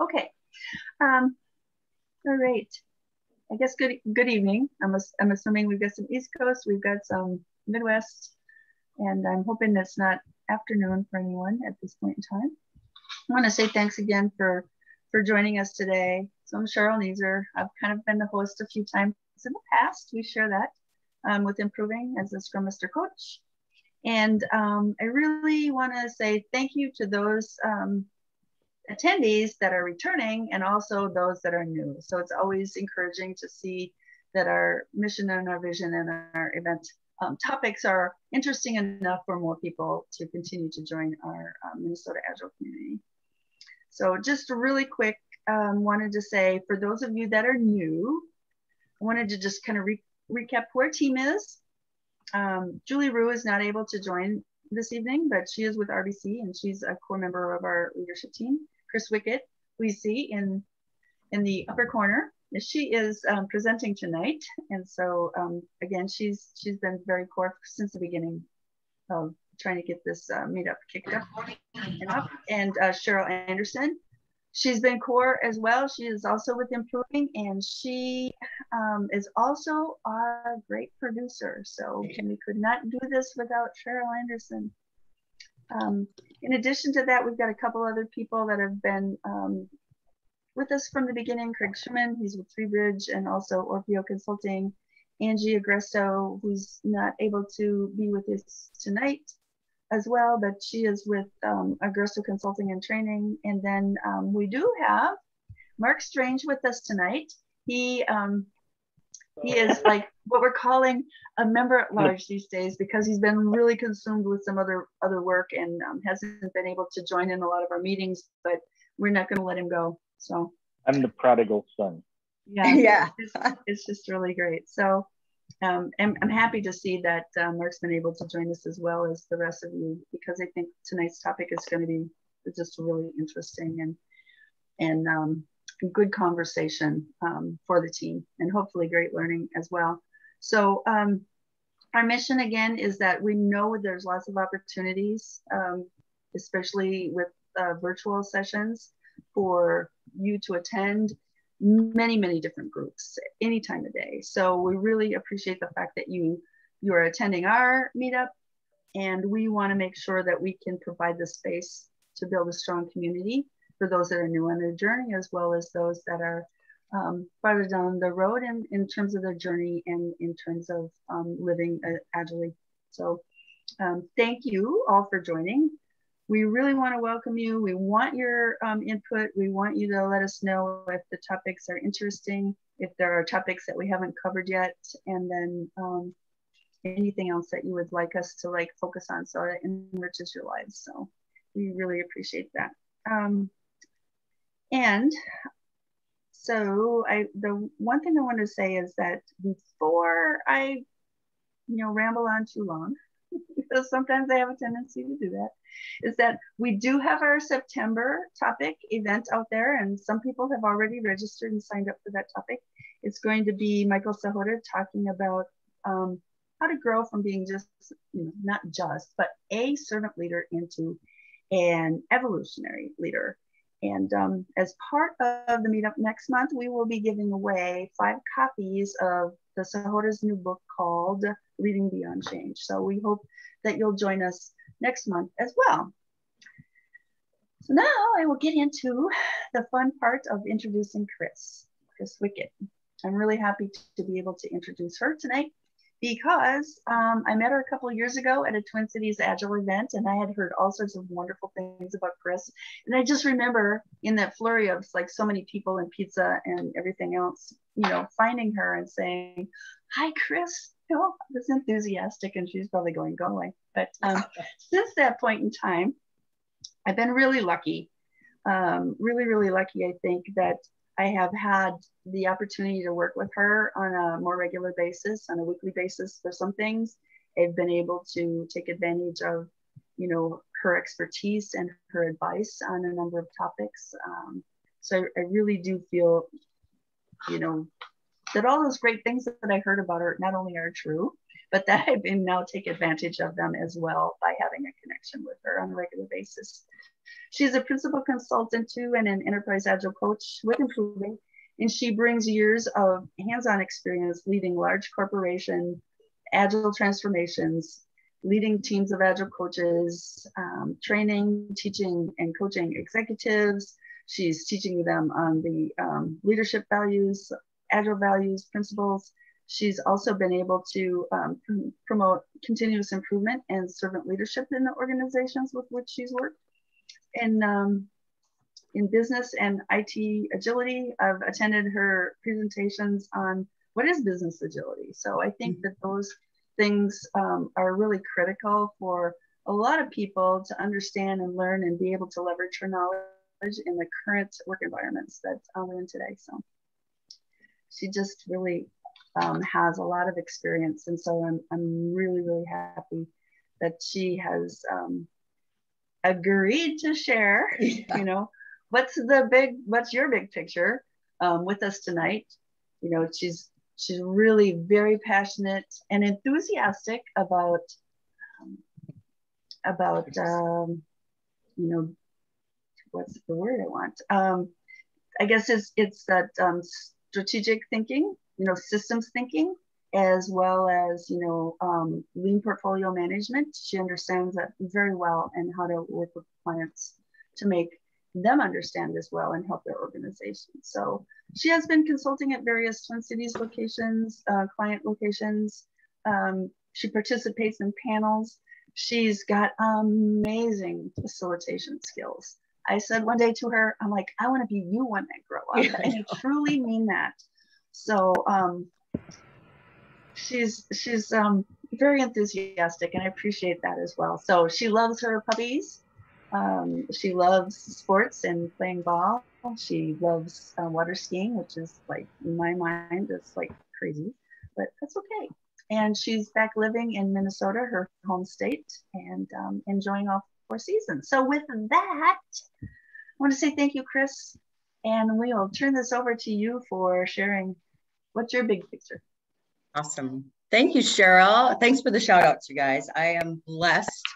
Okay. Um, all right. I guess good good evening. I'm, I'm assuming we've got some East Coast, we've got some Midwest, and I'm hoping it's not afternoon for anyone at this point in time. I want to say thanks again for for joining us today. So I'm Cheryl Neeser. I've kind of been the host a few times in the past. We share that um, with improving as a Scrum Master coach. And um, I really want to say thank you to those um, attendees that are returning and also those that are new. So it's always encouraging to see that our mission and our vision and our event um, topics are interesting enough for more people to continue to join our um, Minnesota Agile community. So just really quick, um, wanted to say for those of you that are new, I wanted to just kind of re recap who our team is. Um, Julie Rue is not able to join this evening, but she is with RBC and she's a core member of our leadership team. Chris Wickett, we see in, in the upper corner. She is um, presenting tonight. And so um, again, she's she's been very core since the beginning of trying to get this uh, meetup kicked up and up. And uh, Cheryl Anderson, she's been core as well. She is also with Improving, and she um, is also our great producer. So we could not do this without Cheryl Anderson. Um, in addition to that, we've got a couple other people that have been um, with us from the beginning. Craig Sherman, he's with Three Bridge and also Orpeo Consulting. Angie Agresto, who's not able to be with us tonight as well, but she is with um, Agresto Consulting and Training. And then um, we do have Mark Strange with us tonight. He um, he is like what we're calling a member at large these days because he's been really consumed with some other other work and um, hasn't been able to join in a lot of our meetings. But we're not going to let him go. So I'm the prodigal son. Yeah, yeah, it's, it's just really great. So um, I'm, I'm happy to see that uh, Mark's been able to join us as well as the rest of you because I think tonight's topic is going to be just really interesting and and um, good conversation um, for the team and hopefully great learning as well. So um, our mission again is that we know there's lots of opportunities, um, especially with uh, virtual sessions for you to attend many, many different groups any time of day. So we really appreciate the fact that you you are attending our meetup and we want to make sure that we can provide the space to build a strong community for those that are new on their journey, as well as those that are um, farther down the road in, in terms of their journey and in terms of um, living uh, agilely. So um, thank you all for joining. We really want to welcome you. We want your um, input. We want you to let us know if the topics are interesting, if there are topics that we haven't covered yet, and then um, anything else that you would like us to like focus on so it enriches your lives. So we really appreciate that. Um, and so I, the one thing I want to say is that before I, you know, ramble on too long, because sometimes I have a tendency to do that, is that we do have our September topic event out there, and some people have already registered and signed up for that topic. It's going to be Michael Sahota talking about um, how to grow from being just, you know, not just, but a servant leader into an evolutionary leader. And um, as part of the meetup next month, we will be giving away five copies of the Sahota's new book called Leading Beyond Change. So we hope that you'll join us next month as well. So now I will get into the fun part of introducing Chris, Chris Wickett. I'm really happy to be able to introduce her tonight because um, I met her a couple years ago at a Twin Cities Agile event, and I had heard all sorts of wonderful things about Chris. And I just remember in that flurry of like so many people and pizza and everything else, you know, finding her and saying, "Hi, Chris." You know, I was enthusiastic, and she's probably going, "Go away." But um, since that point in time, I've been really lucky, um, really, really lucky. I think that I have had the opportunity to work with her on a more regular basis, on a weekly basis for some things. I've been able to take advantage of, you know, her expertise and her advice on a number of topics. Um, so I, I, really do feel, you know, that all those great things that I heard about her not only are true, but that I've been now take advantage of them as well by having a connection with her on a regular basis. She's a principal consultant too and an enterprise agile coach with improving and she brings years of hands-on experience leading large corporation agile transformations leading teams of agile coaches um, training teaching and coaching executives she's teaching them on the um, leadership values agile values principles she's also been able to um, promote continuous improvement and servant leadership in the organizations with which she's worked and um, in business and IT agility. I've attended her presentations on what is business agility. So I think mm-hmm. that those things um, are really critical for a lot of people to understand and learn and be able to leverage her knowledge in the current work environments that we're in today. So she just really um, has a lot of experience. And so I'm, I'm really, really happy that she has um, agreed to share, yeah. you know, what's the big what's your big picture um, with us tonight you know she's she's really very passionate and enthusiastic about um, about um, you know what's the word i want um, i guess it's it's that um, strategic thinking you know systems thinking as well as you know um, lean portfolio management she understands that very well and how to work with clients to make them understand as well and help their organization. So she has been consulting at various Twin Cities locations, uh, client locations. Um, she participates in panels. She's got amazing facilitation skills. I said one day to her, I'm like, I want to be you when I grow up. Yeah, and I truly mean that. So um, she's she's um, very enthusiastic and I appreciate that as well. So she loves her puppies. Um, she loves sports and playing ball. She loves uh, water skiing, which is like in my mind, it's like crazy, but that's okay. And she's back living in Minnesota, her home state, and um, enjoying all four seasons. So with that, I want to say thank you, Chris, and we'll turn this over to you for sharing. What's your big picture? Awesome. Thank you, Cheryl. Thanks for the shout outs, you guys. I am blessed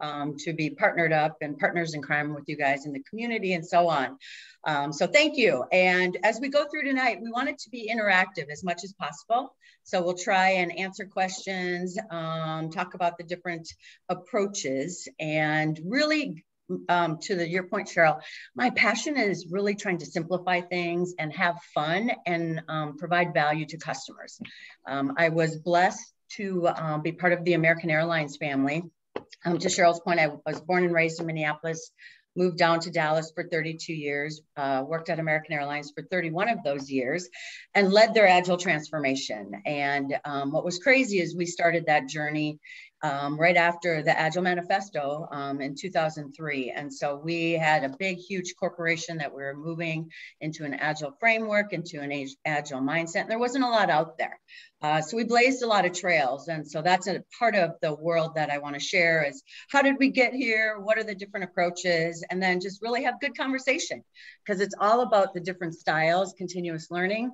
um, to be partnered up and partners in crime with you guys in the community and so on. Um, so thank you. And as we go through tonight, we want it to be interactive as much as possible. So we'll try and answer questions, um, talk about the different approaches and really um, to the, your point, Cheryl, my passion is really trying to simplify things and have fun and um, provide value to customers. Um, I was blessed to uh, be part of the American Airlines family um, to Cheryl's point, I was born and raised in Minneapolis, moved down to Dallas for 32 years, uh, worked at American Airlines for 31 of those years, and led their agile transformation. And um, what was crazy is we started that journey um, right after the Agile Manifesto um, in 2003. And so we had a big, huge corporation that we were moving into an Agile framework, into an Agile mindset. And there wasn't a lot out there. Uh, so we blazed a lot of trails. And so that's a part of the world that I want to share is how did we get here? What are the different approaches? And then just really have good conversation because it's all about the different styles, continuous learning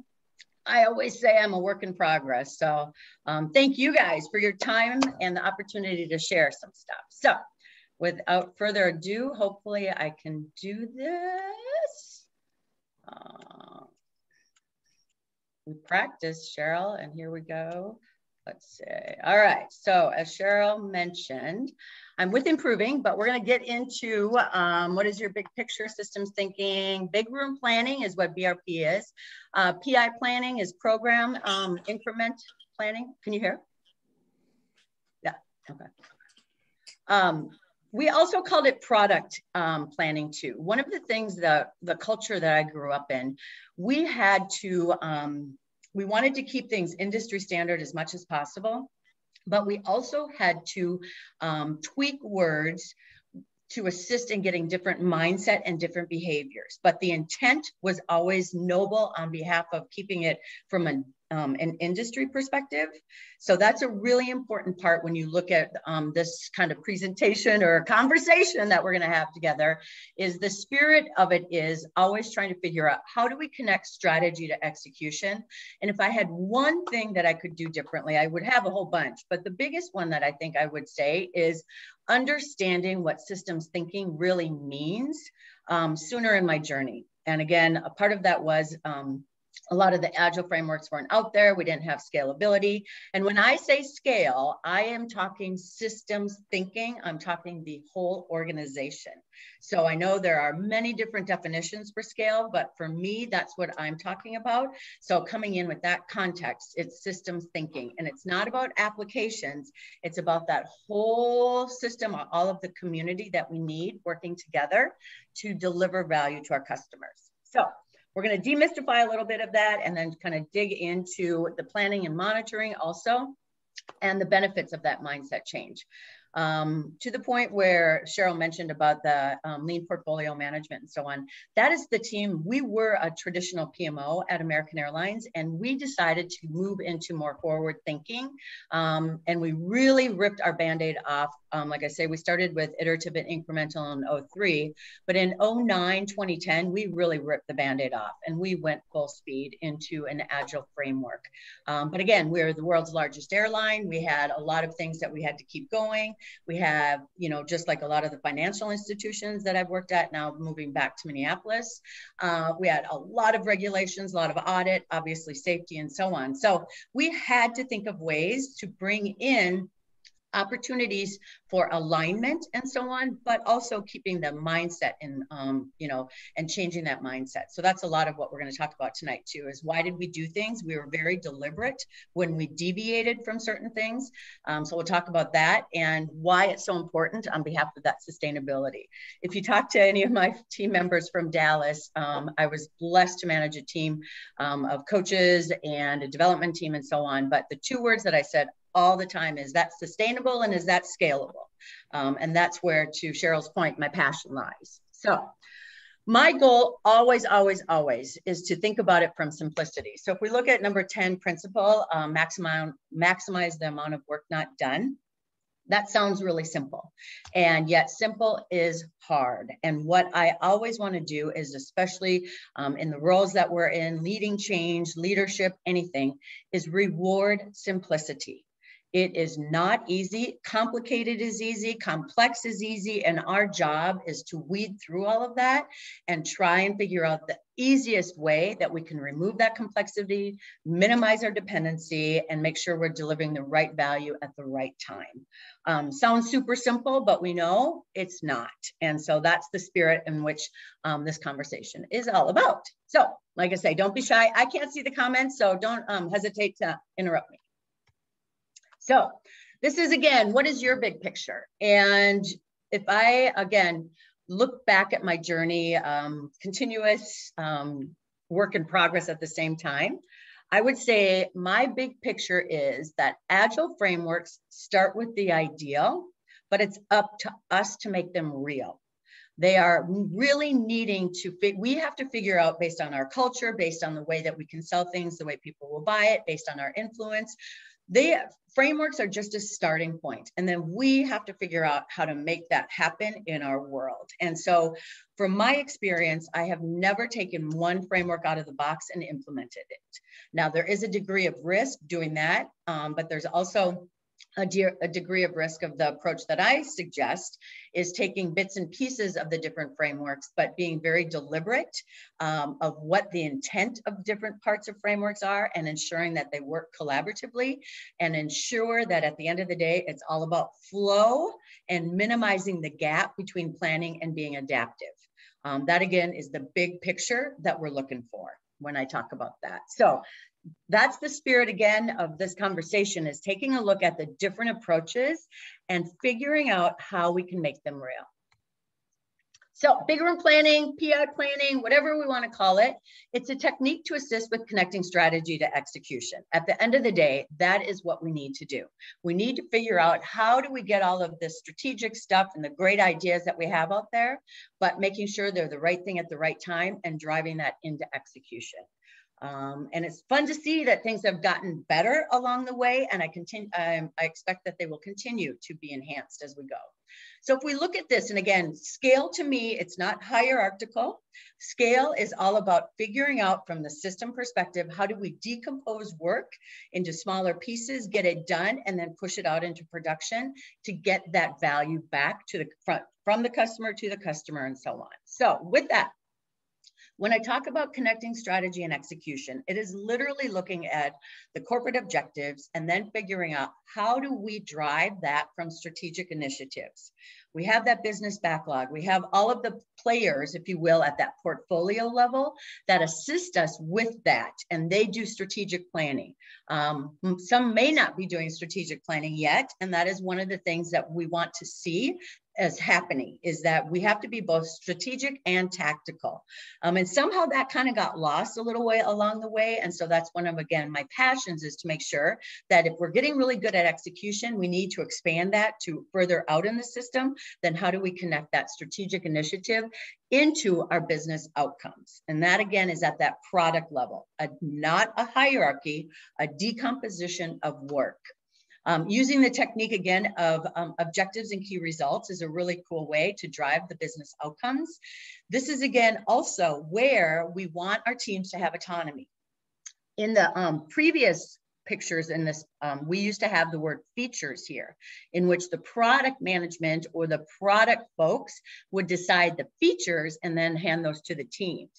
I always say I'm a work in progress. So um, thank you guys for your time and the opportunity to share some stuff. So without further ado, hopefully I can do this. Uh, we practice, Cheryl, and here we go. Let's see. All right. So as Cheryl mentioned, I'm with improving, but we're going to get into um, what is your big picture systems thinking. Big room planning is what BRP is. Uh, PI planning is program um, increment planning. Can you hear? Yeah. Okay. Um, we also called it product um, planning too. One of the things that the culture that I grew up in, we had to, um, we wanted to keep things industry standard as much as possible but we also had to um, tweak words to assist in getting different mindset and different behaviors. But the intent was always noble on behalf of keeping it from a um, an industry perspective. So that's a really important part when you look at um, this kind of presentation or conversation that we're going to have together is the spirit of it is always trying to figure out how do we connect strategy to execution. And if I had one thing that I could do differently, I would have a whole bunch. But the biggest one that I think I would say is understanding what systems thinking really means um, sooner in my journey. And again, a part of that was um, a lot of the agile frameworks weren't out there. We didn't have scalability. And when I say scale, I am talking systems thinking. I'm talking the whole organization. So I know there are many different definitions for scale, but for me, that's what I'm talking about. So coming in with that context, it's systems thinking. And it's not about applications. It's about that whole system, all of the community that we need working together to deliver value to our customers. So we're going to demystify a little bit of that and then kind of dig into the planning and monitoring also and the benefits of that mindset change um, to the point where Cheryl mentioned about the um, lean portfolio management and so on. That is the team. We were a traditional PMO at American Airlines, and we decided to move into more forward thinking. Um, and we really ripped our band aid off. Um, like I say, we started with iterative and incremental in 03, but in 09, 2010, we really ripped the band aid off and we went full speed into an agile framework. Um, but again, we're the world's largest airline. We had a lot of things that we had to keep going. We have, you know, just like a lot of the financial institutions that I've worked at now moving back to Minneapolis, uh, we had a lot of regulations, a lot of audit, obviously safety and so on. So we had to think of ways to bring in opportunities for alignment and so on, but also keeping the mindset and, um, you know, and changing that mindset. So that's a lot of what we're going to talk about tonight too, is why did we do things? We were very deliberate when we deviated from certain things. Um, so we'll talk about that and why it's so important on behalf of that sustainability. If you talk to any of my team members from Dallas, um, I was blessed to manage a team um, of coaches and a development team and so on. But the two words that I said all the time is that sustainable and is that scalable? Um, and that's where, to Cheryl's point, my passion lies. So my goal always, always, always is to think about it from simplicity. So if we look at number 10 principle, um, maximize, maximize the amount of work not done. That sounds really simple. And yet simple is hard. And what I always want to do is, especially um, in the roles that we're in, leading change, leadership, anything, is reward simplicity. It is not easy. Complicated is easy, complex is easy. And our job is to weed through all of that and try and figure out the easiest way that we can remove that complexity, minimize our dependency, and make sure we're delivering the right value at the right time. Um, sounds super simple, but we know it's not. And so that's the spirit in which um, this conversation is all about. So, like I say, don't be shy. I can't see the comments, so don't um, hesitate to interrupt me. So this is again, what is your big picture? And if I, again, look back at my journey, um, continuous um, work in progress at the same time, I would say my big picture is that agile frameworks start with the ideal, but it's up to us to make them real. They are really needing to, we have to figure out based on our culture, based on the way that we can sell things, the way people will buy it, based on our influence, they frameworks are just a starting point and then we have to figure out how to make that happen in our world. And so from my experience i have never taken one framework out of the box and implemented it. Now there is a degree of risk doing that um, but there's also a, de- a, degree of risk of the approach that I suggest is taking bits and pieces of the different frameworks, but being very deliberate um, of what the intent of different parts of frameworks are and ensuring that they work collaboratively and ensure that at the end of the day, it's all about flow and minimizing the gap between planning and being adaptive. Um, that again is the big picture that we're looking for when I talk about that. So that's the spirit again of this conversation is taking a look at the different approaches and figuring out how we can make them real. So big room planning, PI planning, whatever we want to call it, it's a technique to assist with connecting strategy to execution. At the end of the day, that is what we need to do. We need to figure out how do we get all of this strategic stuff and the great ideas that we have out there, but making sure they're the right thing at the right time and driving that into execution. Um, and it's fun to see that things have gotten better along the way, and I continue. Um, I expect that they will continue to be enhanced as we go. So if we look at this, and again, scale to me, it's not hierarchical. Scale is all about figuring out from the system perspective, how do we decompose work into smaller pieces, get it done, and then push it out into production to get that value back to the front from the customer to the customer and so on. So with that, when I talk about connecting strategy and execution, it is literally looking at the corporate objectives and then figuring out how do we drive that from strategic initiatives. We have that business backlog. We have all of the players, if you will, at that portfolio level that assist us with that, and they do strategic planning. Um, some may not be doing strategic planning yet, and that is one of the things that we want to see is happening is that we have to be both strategic and tactical. Um, and somehow that kind of got lost a little way along the way. And so that's one of, again, my passions is to make sure that if we're getting really good at execution, we need to expand that to further out in the system. Then how do we connect that strategic initiative into our business outcomes? And that again is at that product level, a, not a hierarchy, a decomposition of work. Um, using the technique again of um, objectives and key results is a really cool way to drive the business outcomes. This is again also where we want our teams to have autonomy. In the um, previous pictures in this, um, we used to have the word features here, in which the product management or the product folks would decide the features and then hand those to the teams.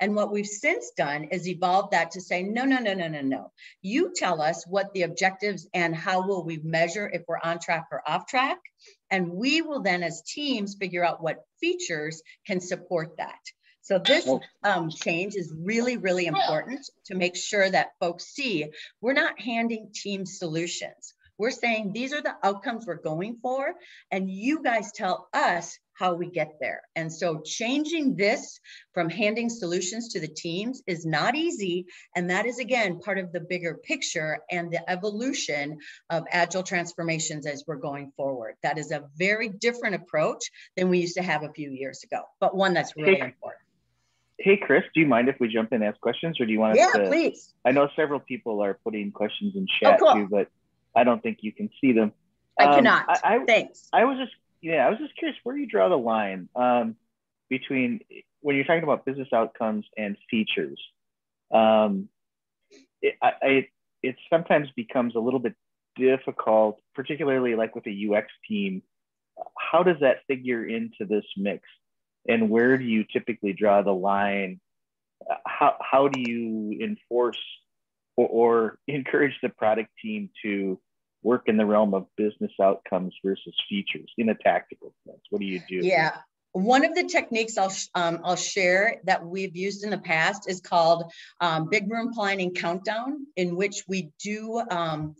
And what we've since done is evolve that to say, no, no, no, no, no, no. You tell us what the objectives and how will we measure if we're on track or off track. And we will then, as teams, figure out what features can support that. So this um, change is really, really important to make sure that folks see we're not handing team solutions. We're saying these are the outcomes we're going for, and you guys tell us how we get there. And so changing this from handing solutions to the teams is not easy. And that is, again, part of the bigger picture and the evolution of agile transformations as we're going forward. That is a very different approach than we used to have a few years ago, but one that's really hey, important. Hey, Chris, do you mind if we jump in and ask questions or do you want yeah, to? Yeah, please. I know several people are putting questions in chat oh, cool. too, but I don't think you can see them. I um, cannot. I, I, Thanks. I was just yeah, I was just curious where you draw the line um, between when you're talking about business outcomes and features. Um, it, I, it sometimes becomes a little bit difficult, particularly like with a UX team. How does that figure into this mix? And where do you typically draw the line? How, how do you enforce or, or encourage the product team to work in the realm of business outcomes versus features in a tactical sense? What do you do? Yeah. One of the techniques I'll, um, I'll share that we've used in the past is called um, Big Room Planning Countdown, in which we do um,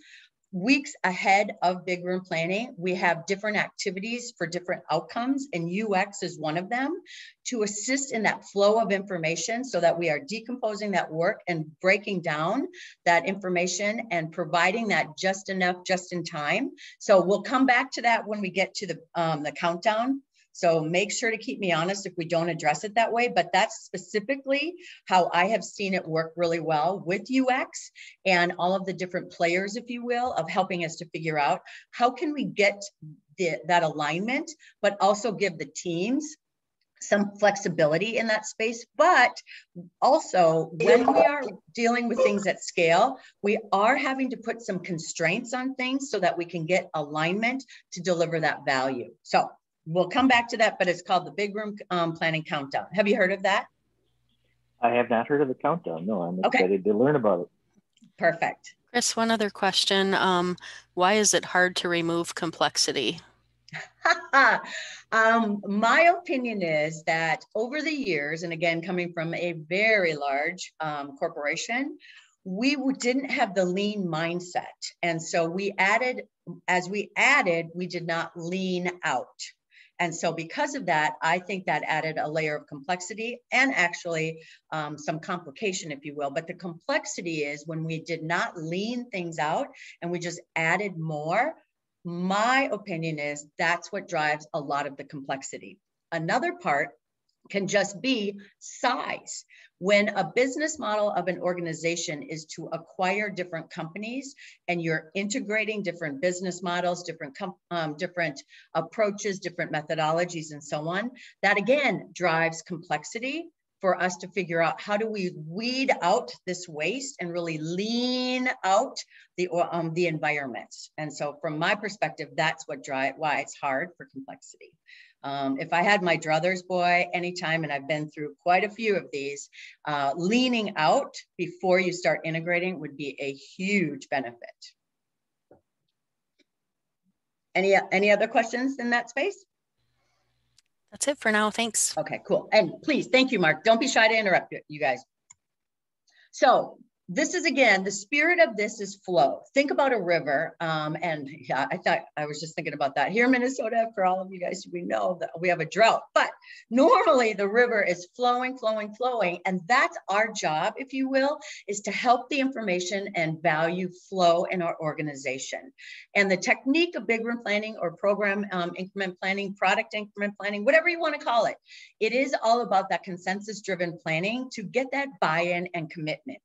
weeks ahead of big room planning, we have different activities for different outcomes, and UX is one of them to assist in that flow of information so that we are decomposing that work and breaking down that information and providing that just enough, just in time. So we'll come back to that when we get to the, um, the countdown so make sure to keep me honest if we don't address it that way, but that's specifically how I have seen it work really well with UX and all of the different players, if you will, of helping us to figure out how can we get the, that alignment, but also give the teams some flexibility in that space. But also, when we are dealing with things at scale, we are having to put some constraints on things so that we can get alignment to deliver that value. So we'll come back to that, but it's called the Big Room um, Planning Countdown. Have you heard of that? I have not heard of the countdown. No, I'm okay. excited to learn about it. Perfect. Chris, one other question. Um, why is it hard to remove complexity? um, my opinion is that over the years, and again, coming from a very large um, corporation, we didn't have the lean mindset. And so we added, as we added, we did not lean out. And so, because of that, I think that added a layer of complexity and actually um, some complication, if you will. But the complexity is when we did not lean things out and we just added more. My opinion is that's what drives a lot of the complexity. Another part can just be size. When a business model of an organization is to acquire different companies and you're integrating different business models, different, um, different approaches, different methodologies, and so on, that again drives complexity for us to figure out how do we weed out this waste and really lean out the um, the environment. And so, from my perspective, that's what drive why it's hard for complexity. Um, if I had my druthers boy anytime, and I've been through quite a few of these, uh, leaning out before you start integrating would be a huge benefit. Any, any other questions in that space? That's it for now. Thanks. Okay, cool. And please, thank you, Mark. Don't be shy to interrupt you guys. So this is again the spirit of this is flow. Think about a river um, and yeah i thought i was just thinking about that. Here in minnesota for all of you guys we know that we have a drought but normally the river is flowing flowing flowing and that's our job if you will is to help the information and value flow in our organization. And the technique of big room planning or program um, increment planning product increment planning whatever you want to call it it is all about that consensus driven planning to get that buy-in and commitment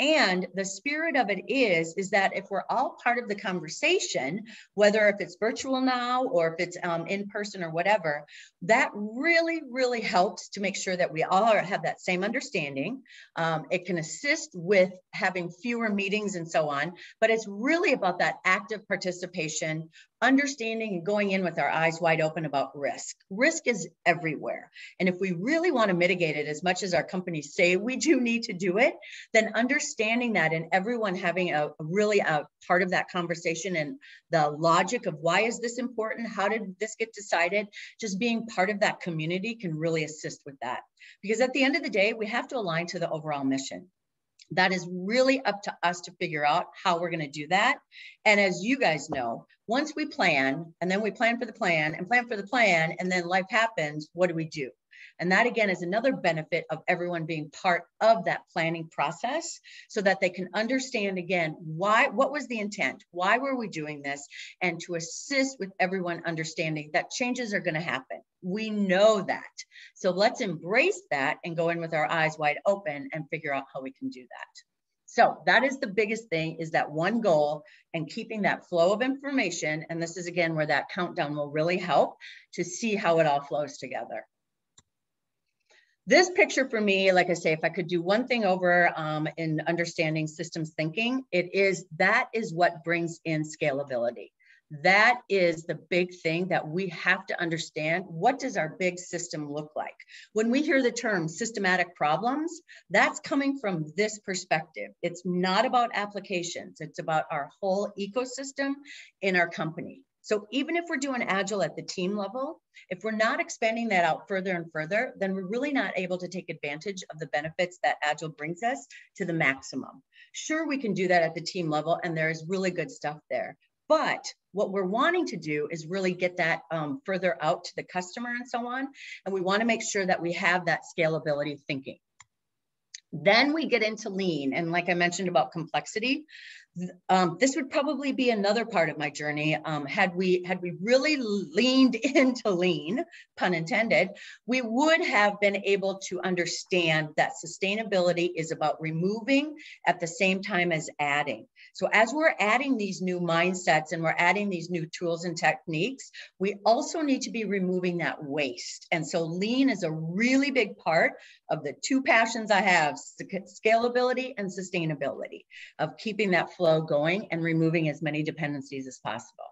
and the spirit of it is, is that if we're all part of the conversation, whether if it's virtual now or if it's um, in person or whatever, that really, really helps to make sure that we all have that same understanding. Um, it can assist with having fewer meetings and so on, but it's really about that active participation understanding and going in with our eyes wide open about risk. Risk is everywhere. And if we really want to mitigate it as much as our companies say we do need to do it, then understanding that and everyone having a really a part of that conversation and the logic of why is this important? How did this get decided? Just being part of that community can really assist with that. Because at the end of the day, we have to align to the overall mission that is really up to us to figure out how we're going to do that. And as you guys know, once we plan and then we plan for the plan and plan for the plan and then life happens, what do we do? And that again is another benefit of everyone being part of that planning process so that they can understand again why, what was the intent? Why were we doing this? And to assist with everyone understanding that changes are going to happen. We know that. So let's embrace that and go in with our eyes wide open and figure out how we can do that. So that is the biggest thing is that one goal and keeping that flow of information. And this is again where that countdown will really help to see how it all flows together. This picture for me, like I say, if I could do one thing over um, in understanding systems thinking, it is that is what brings in scalability. That is the big thing that we have to understand. What does our big system look like? When we hear the term systematic problems, that's coming from this perspective. It's not about applications, it's about our whole ecosystem in our company. So even if we're doing agile at the team level, if we're not expanding that out further and further, then we're really not able to take advantage of the benefits that agile brings us to the maximum. Sure, we can do that at the team level and there's really good stuff there. But what we're wanting to do is really get that um, further out to the customer and so on. And we wanna make sure that we have that scalability thinking. Then we get into lean. And like I mentioned about complexity, um, this would probably be another part of my journey. Um, had we had we really leaned into lean, pun intended, we would have been able to understand that sustainability is about removing at the same time as adding. So as we're adding these new mindsets and we're adding these new tools and techniques, we also need to be removing that waste. And so lean is a really big part of the two passions I have, scalability and sustainability, of keeping that flow going and removing as many dependencies as possible.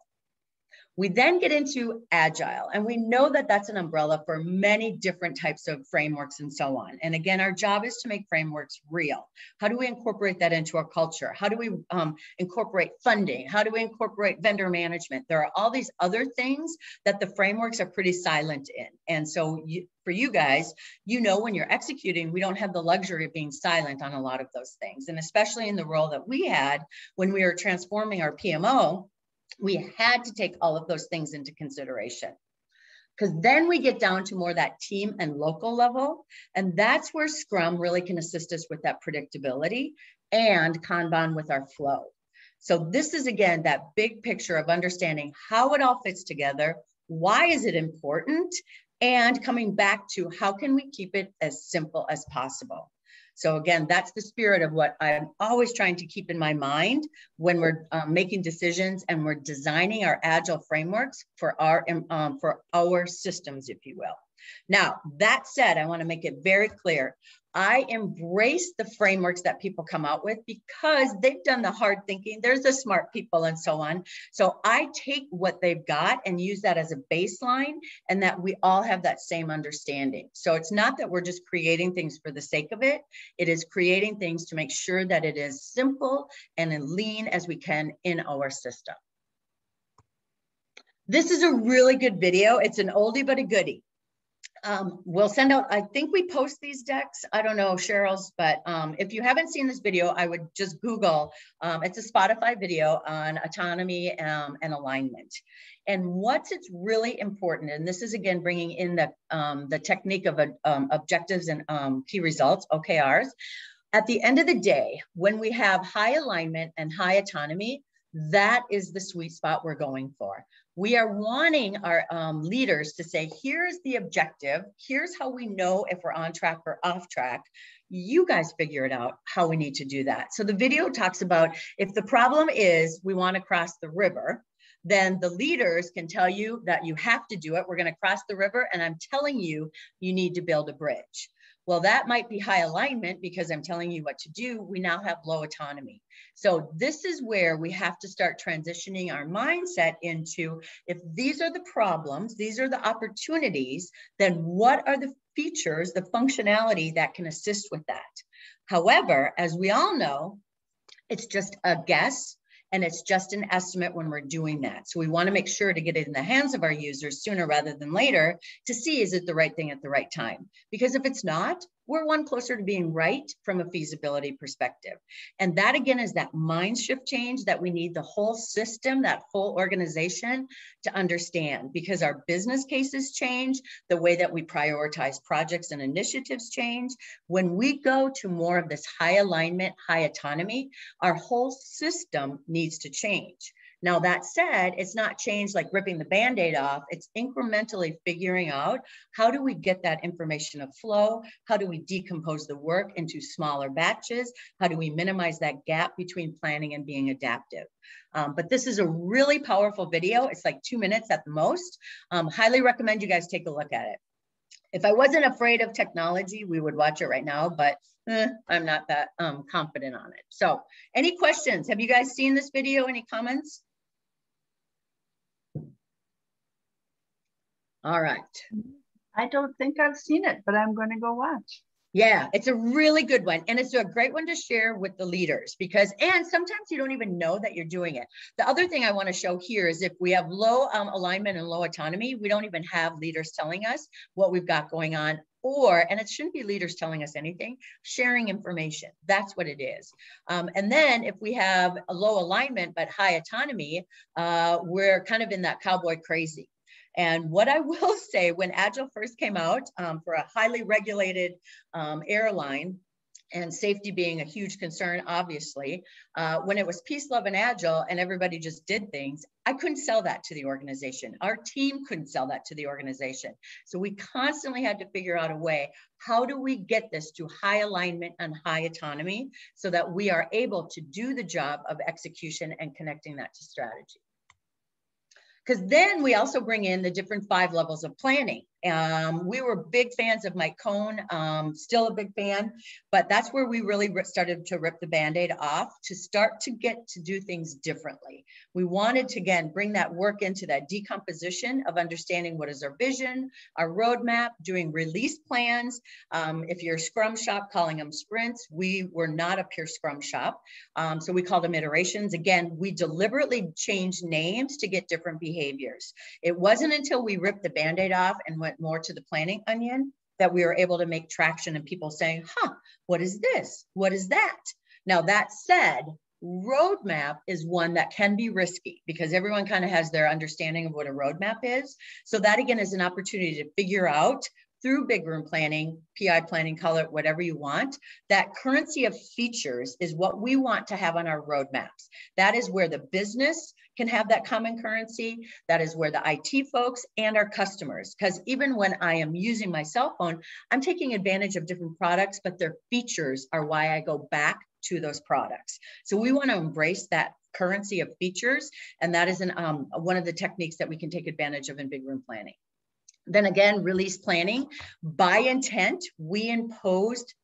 We then get into agile, and we know that that's an umbrella for many different types of frameworks and so on. And again, our job is to make frameworks real. How do we incorporate that into our culture? How do we um, incorporate funding? How do we incorporate vendor management? There are all these other things that the frameworks are pretty silent in. And so you, for you guys, you know, when you're executing, we don't have the luxury of being silent on a lot of those things. And especially in the role that we had when we were transforming our PMO, we had to take all of those things into consideration because then we get down to more that team and local level. And that's where Scrum really can assist us with that predictability and Kanban with our flow. So this is again, that big picture of understanding how it all fits together, Why is it important? And coming back to how can we keep it as simple as possible? So again, that's the spirit of what I'm always trying to keep in my mind when we're um, making decisions and we're designing our agile frameworks for our um, for our systems, if you will. Now, that said, I want to make it very clear. I embrace the frameworks that people come out with because they've done the hard thinking. There's the smart people and so on. So I take what they've got and use that as a baseline and that we all have that same understanding. So it's not that we're just creating things for the sake of it. It is creating things to make sure that it is simple and lean as we can in our system. This is a really good video. It's an oldie but a goodie um, we'll send out, I think we post these decks. I don't know, Cheryl's, but um, if you haven't seen this video, I would just Google, um, it's a Spotify video on autonomy um, and alignment. And what's it's really important, and this is again bringing in the, um, the technique of um, objectives and key results, OKRs. At the end of the day, when we have high alignment and high autonomy, that is the sweet spot we're going for. We are wanting our um, leaders to say, here's the objective, here's how we know if we're on track or off track. You guys figure it out how we need to do that. So the video talks about if the problem is we want to cross the river, then the leaders can tell you that you have to do it. We're going to cross the river, and I'm telling you, you need to build a bridge. Well, that might be high alignment because I'm telling you what to do. We now have low autonomy. So this is where we have to start transitioning our mindset into if these are the problems, these are the opportunities, then what are the features, the functionality that can assist with that? However, as we all know, it's just a guess and it's just an estimate when we're doing that. So we want to make sure to get it in the hands of our users sooner rather than later to see is it the right thing at the right time? Because if it's not, we're one closer to being right from a feasibility perspective. And that again is that mind shift change that we need the whole system, that whole organization to understand because our business cases change, the way that we prioritize projects and initiatives change. When we go to more of this high alignment, high autonomy, our whole system needs to change. Now, that said, it's not change like ripping the band aid off. It's incrementally figuring out how do we get that information of flow? How do we decompose the work into smaller batches? How do we minimize that gap between planning and being adaptive? Um, but this is a really powerful video. It's like two minutes at the most. Um, highly recommend you guys take a look at it. If I wasn't afraid of technology, we would watch it right now, but eh, I'm not that um, confident on it. So any questions? Have you guys seen this video? Any comments? All right. I don't think I've seen it, but I'm going to go watch. Yeah, it's a really good one. And it's a great one to share with the leaders because, and sometimes you don't even know that you're doing it. The other thing I want to show here is if we have low um, alignment and low autonomy, we don't even have leaders telling us what we've got going on or, and it shouldn't be leaders telling us anything, sharing information. That's what it is. Um, and then if we have a low alignment but high autonomy, uh, we're kind of in that cowboy crazy. And what I will say, when Agile first came out um, for a highly regulated um, airline, and safety being a huge concern, obviously, uh, when it was peace, love, and agile, and everybody just did things, I couldn't sell that to the organization. Our team couldn't sell that to the organization. So we constantly had to figure out a way how do we get this to high alignment and high autonomy so that we are able to do the job of execution and connecting that to strategy because then we also bring in the different five levels of planning. Um, we were big fans of Mike Cohn, um, still a big fan, but that's where we really started to rip the band-aid off to start to get to do things differently. We wanted to, again, bring that work into that decomposition of understanding what is our vision, our roadmap, doing release plans. Um, if you're scrum shop, calling them sprints, we were not a pure scrum shop. Um, so we called them iterations. Again, we deliberately changed names to get different behaviors. It wasn't until we ripped the band-aid off and went more to the planning onion that we were able to make traction and people saying, huh, what is this? What is that? Now, that said, roadmap is one that can be risky because everyone kind of has their understanding of what a roadmap is. So that again is an opportunity to figure out through big room planning, PI planning, color, whatever you want, that currency of features is what we want to have on our roadmaps. That is where the business can have that common currency. That is where the IT folks and our customers, because even when I am using my cell phone, I'm taking advantage of different products, but their features are why I go back to those products. So we want to embrace that currency of features. And that is an, um, one of the techniques that we can take advantage of in big room planning. Then again, release planning. By intent, we imposed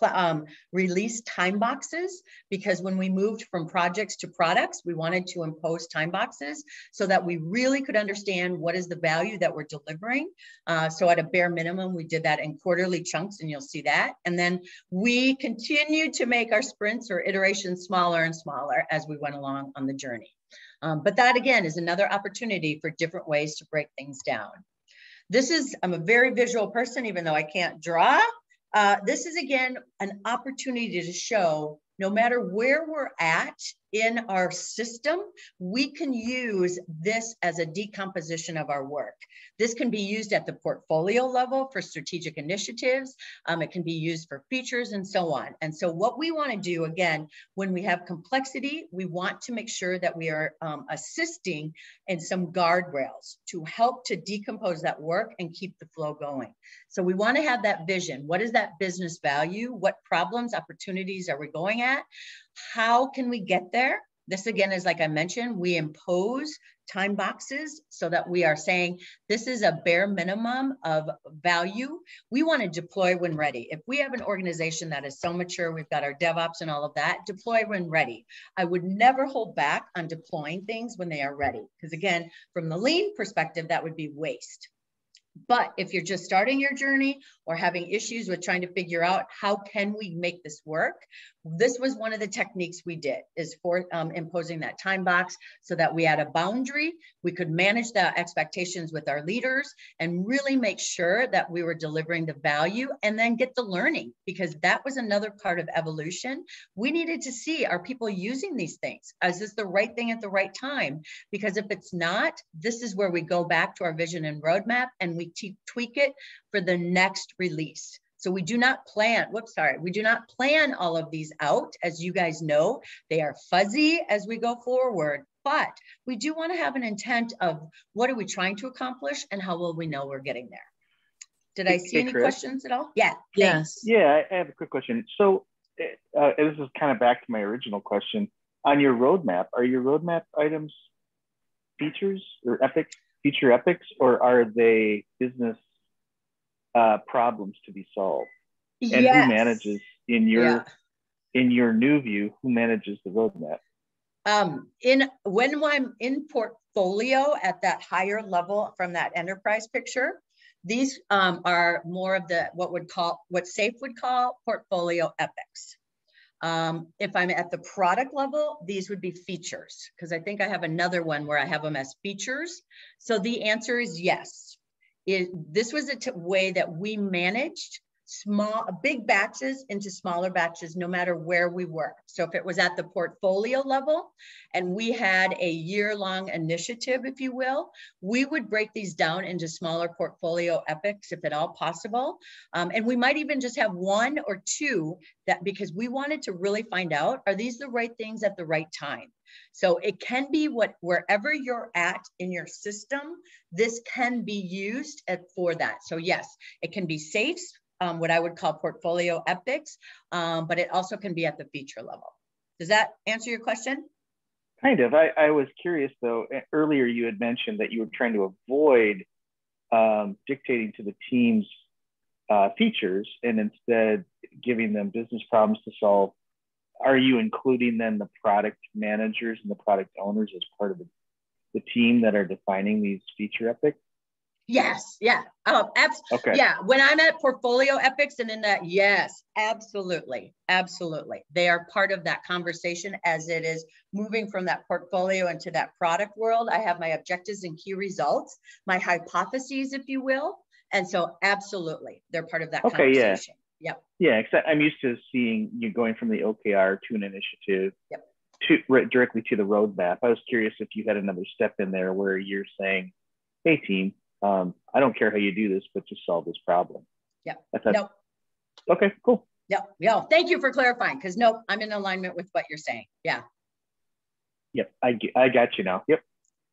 um, release time boxes because when we moved from projects to products, we wanted to impose time boxes so that we really could understand what is the value that we're delivering. Uh, so at a bare minimum, we did that in quarterly chunks and you'll see that. And then we continued to make our sprints or iterations smaller and smaller as we went along on the journey. Um, but that again is another opportunity for different ways to break things down. This is, I'm a very visual person, even though I can't draw. Uh, this is again an opportunity to show no matter where we're at in our system, we can use this as a decomposition of our work. This can be used at the portfolio level for strategic initiatives. Um, it can be used for features and so on. And so what we wanna do, again, when we have complexity, we want to make sure that we are um, assisting in some guardrails to help to decompose that work and keep the flow going. So we wanna have that vision. What is that business value? What problems, opportunities are we going at? How can we get there? This again is like I mentioned, we impose time boxes so that we are saying this is a bare minimum of value. We want to deploy when ready. If we have an organization that is so mature, we've got our DevOps and all of that, deploy when ready. I would never hold back on deploying things when they are ready. Because again, from the lean perspective, that would be waste. But if you're just starting your journey or having issues with trying to figure out how can we make this work, this was one of the techniques we did is for um, imposing that time box so that we had a boundary. We could manage the expectations with our leaders and really make sure that we were delivering the value and then get the learning because that was another part of evolution. We needed to see are people using these things? Is this the right thing at the right time? Because if it's not this is where we go back to our vision and roadmap and we tweak it for the next release so we do not plan, whoops, sorry, we do not plan all of these out. As you guys know, they are fuzzy as we go forward, but we do want to have an intent of what are we trying to accomplish and how will we know we're getting there? Did I see hey, any Chris? questions at all? Yeah. Yes. Yeah, I have a quick question. So uh, this is kind of back to my original question. On your roadmap, are your roadmap items features or epics, feature epics, or are they business uh, problems to be solved and yes. who manages in your yeah. in your new view who manages the roadmap um, in when i'm in portfolio at that higher level from that enterprise picture these um, are more of the what would call what SAFe would call portfolio epics um, if I'm at the product level, these would be features because I think I have another one where I have them as features. So the answer is yes it, this was a t- way that we managed small big batches into smaller batches no matter where we were. So if it was at the portfolio level and we had a year long initiative if you will we would break these down into smaller portfolio epics if at all possible. Um, and we might even just have one or two that because we wanted to really find out are these the right things at the right time so it can be what wherever you're at in your system, this can be used at, for that. So yes, it can be SAFe, um, what I would call portfolio epics, um, but it also can be at the feature level. Does that answer your question? Kind of. I, I was curious though, earlier you had mentioned that you were trying to avoid um, dictating to the team's uh, features and instead giving them business problems to solve are you including then the product managers and the product owners as part of the, the team that are defining these feature epics? Yes, yeah. Oh, abs- okay. Yeah, when I'm at portfolio epics and in that, yes, absolutely, absolutely. They are part of that conversation as it is moving from that portfolio into that product world. I have my objectives and key results, my hypotheses, if you will. And so absolutely, they're part of that okay, conversation. Yep. Yeah, except I'm used to seeing you going from the OKR to an initiative yep. to right, directly to the roadmap. I was curious if you had another step in there where you're saying, "Hey, team, um, I don't care how you do this, but just solve this problem." Yeah. Nope. Okay. Cool. Yep. Yeah. Thank you for clarifying. Because nope, I'm in alignment with what you're saying. Yeah. Yep, I, I got you now. Yep.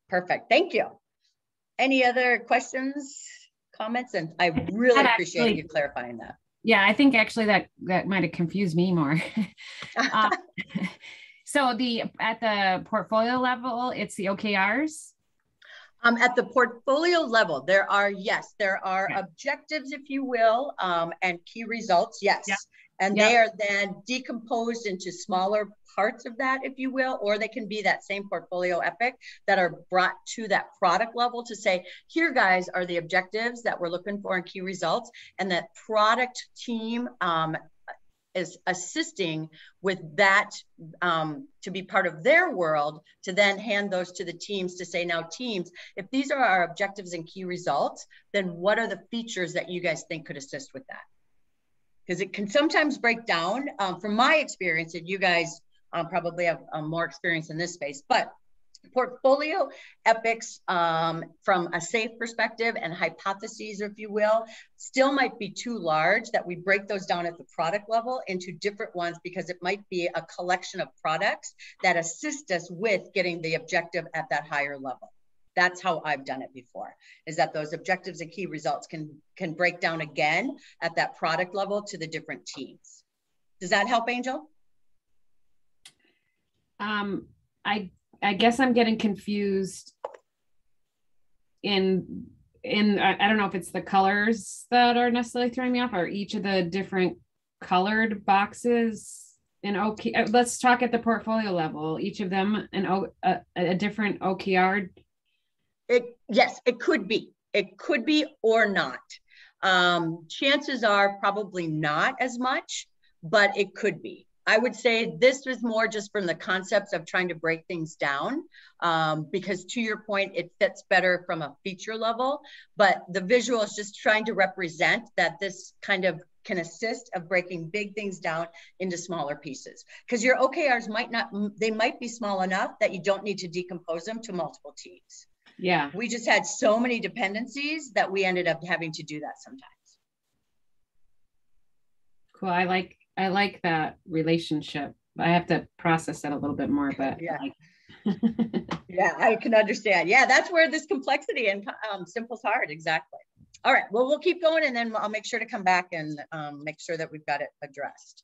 Perfect. Thank you. Any other questions, comments? And I really That appreciate actually- you clarifying that. Yeah, I think actually that that might have confused me more. Uh, so the at the portfolio level, it's the OKRs. Um, at the portfolio level, there are, yes, there are Okay. objectives, if you will, um, and key results, yes. Yep. And Yep. they are then decomposed into smaller parts of that, if you will, or they can be that same portfolio epic that are brought to that product level to say, here guys are the objectives that we're looking for and key results. And that product team, um, is assisting with that um, to be part of their world to then hand those to the teams to say now teams if these are our objectives and key results then what are the features that you guys think could assist with that because it can sometimes break down um, from my experience and you guys um, probably have um, more experience in this space but portfolio epics um, from a SAFe perspective and hypotheses if you will still might be too large that we break those down at the product level into different ones because it might be a collection of products that assist us with getting the objective at that higher level that's how i've done it before is that those objectives and key results can can break down again at that product level to the different teams does that help angel Um, I I guess I'm getting confused in in I, don't know if it's the colors that are necessarily throwing me off or each of the different colored boxes in OK. uh, Let's talk at the portfolio level. Each of them an O a, a different OKR. It yes, it could be. It could be or not. Um, chances are probably not as much, but it could be. I would say this was more just from the concepts of trying to break things down, um, because to your point, it fits better from a feature level. But the visual is just trying to represent that this kind of can assist of breaking big things down into smaller pieces. Because your OKRs might not, they might be small enough that you don't need to decompose them to multiple teams Yeah. we just had so many dependencies that we ended up having to do that sometimes. Cool. I like I like that relationship. I have to process that a little bit more, but Yeah. like Yeah, I can understand. Yeah, that's where this complexity and um, simple's hard. Exactly. All right. Well, we'll keep going and then I'll make sure to come back and um, make sure that we've got it addressed.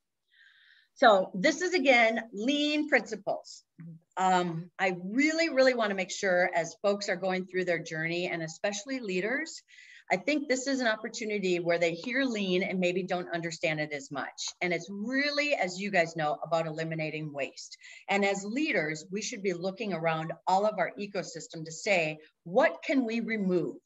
So this is again, lean principles. Um, I really, really want to make sure as folks are going through their journey and especially leaders, I think this is an opportunity where they hear lean and maybe don't understand it as much. And it's really, as you guys know, about eliminating waste. And as leaders, we should be looking around all of our ecosystem to say, what can we remove?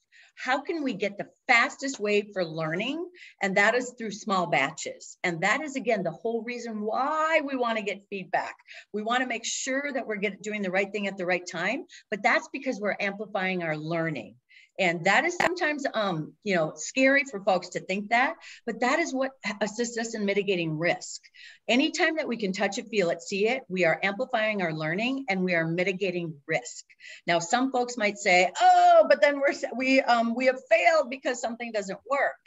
How can we get the fastest way for learning? And that is through small batches. And that is, again, the whole reason why we want to get feedback. We want to make sure that we're get, doing the right thing at the right time, but that's because we're amplifying our learning. And that is sometimes, um, you know, scary for folks to think that, but that is what assists us in mitigating risk. Anytime that we can touch it, feel it, see it, we are amplifying our learning and we are mitigating risk. Now, some folks might say, "Oh, but then we're we um, we have failed because something doesn't work."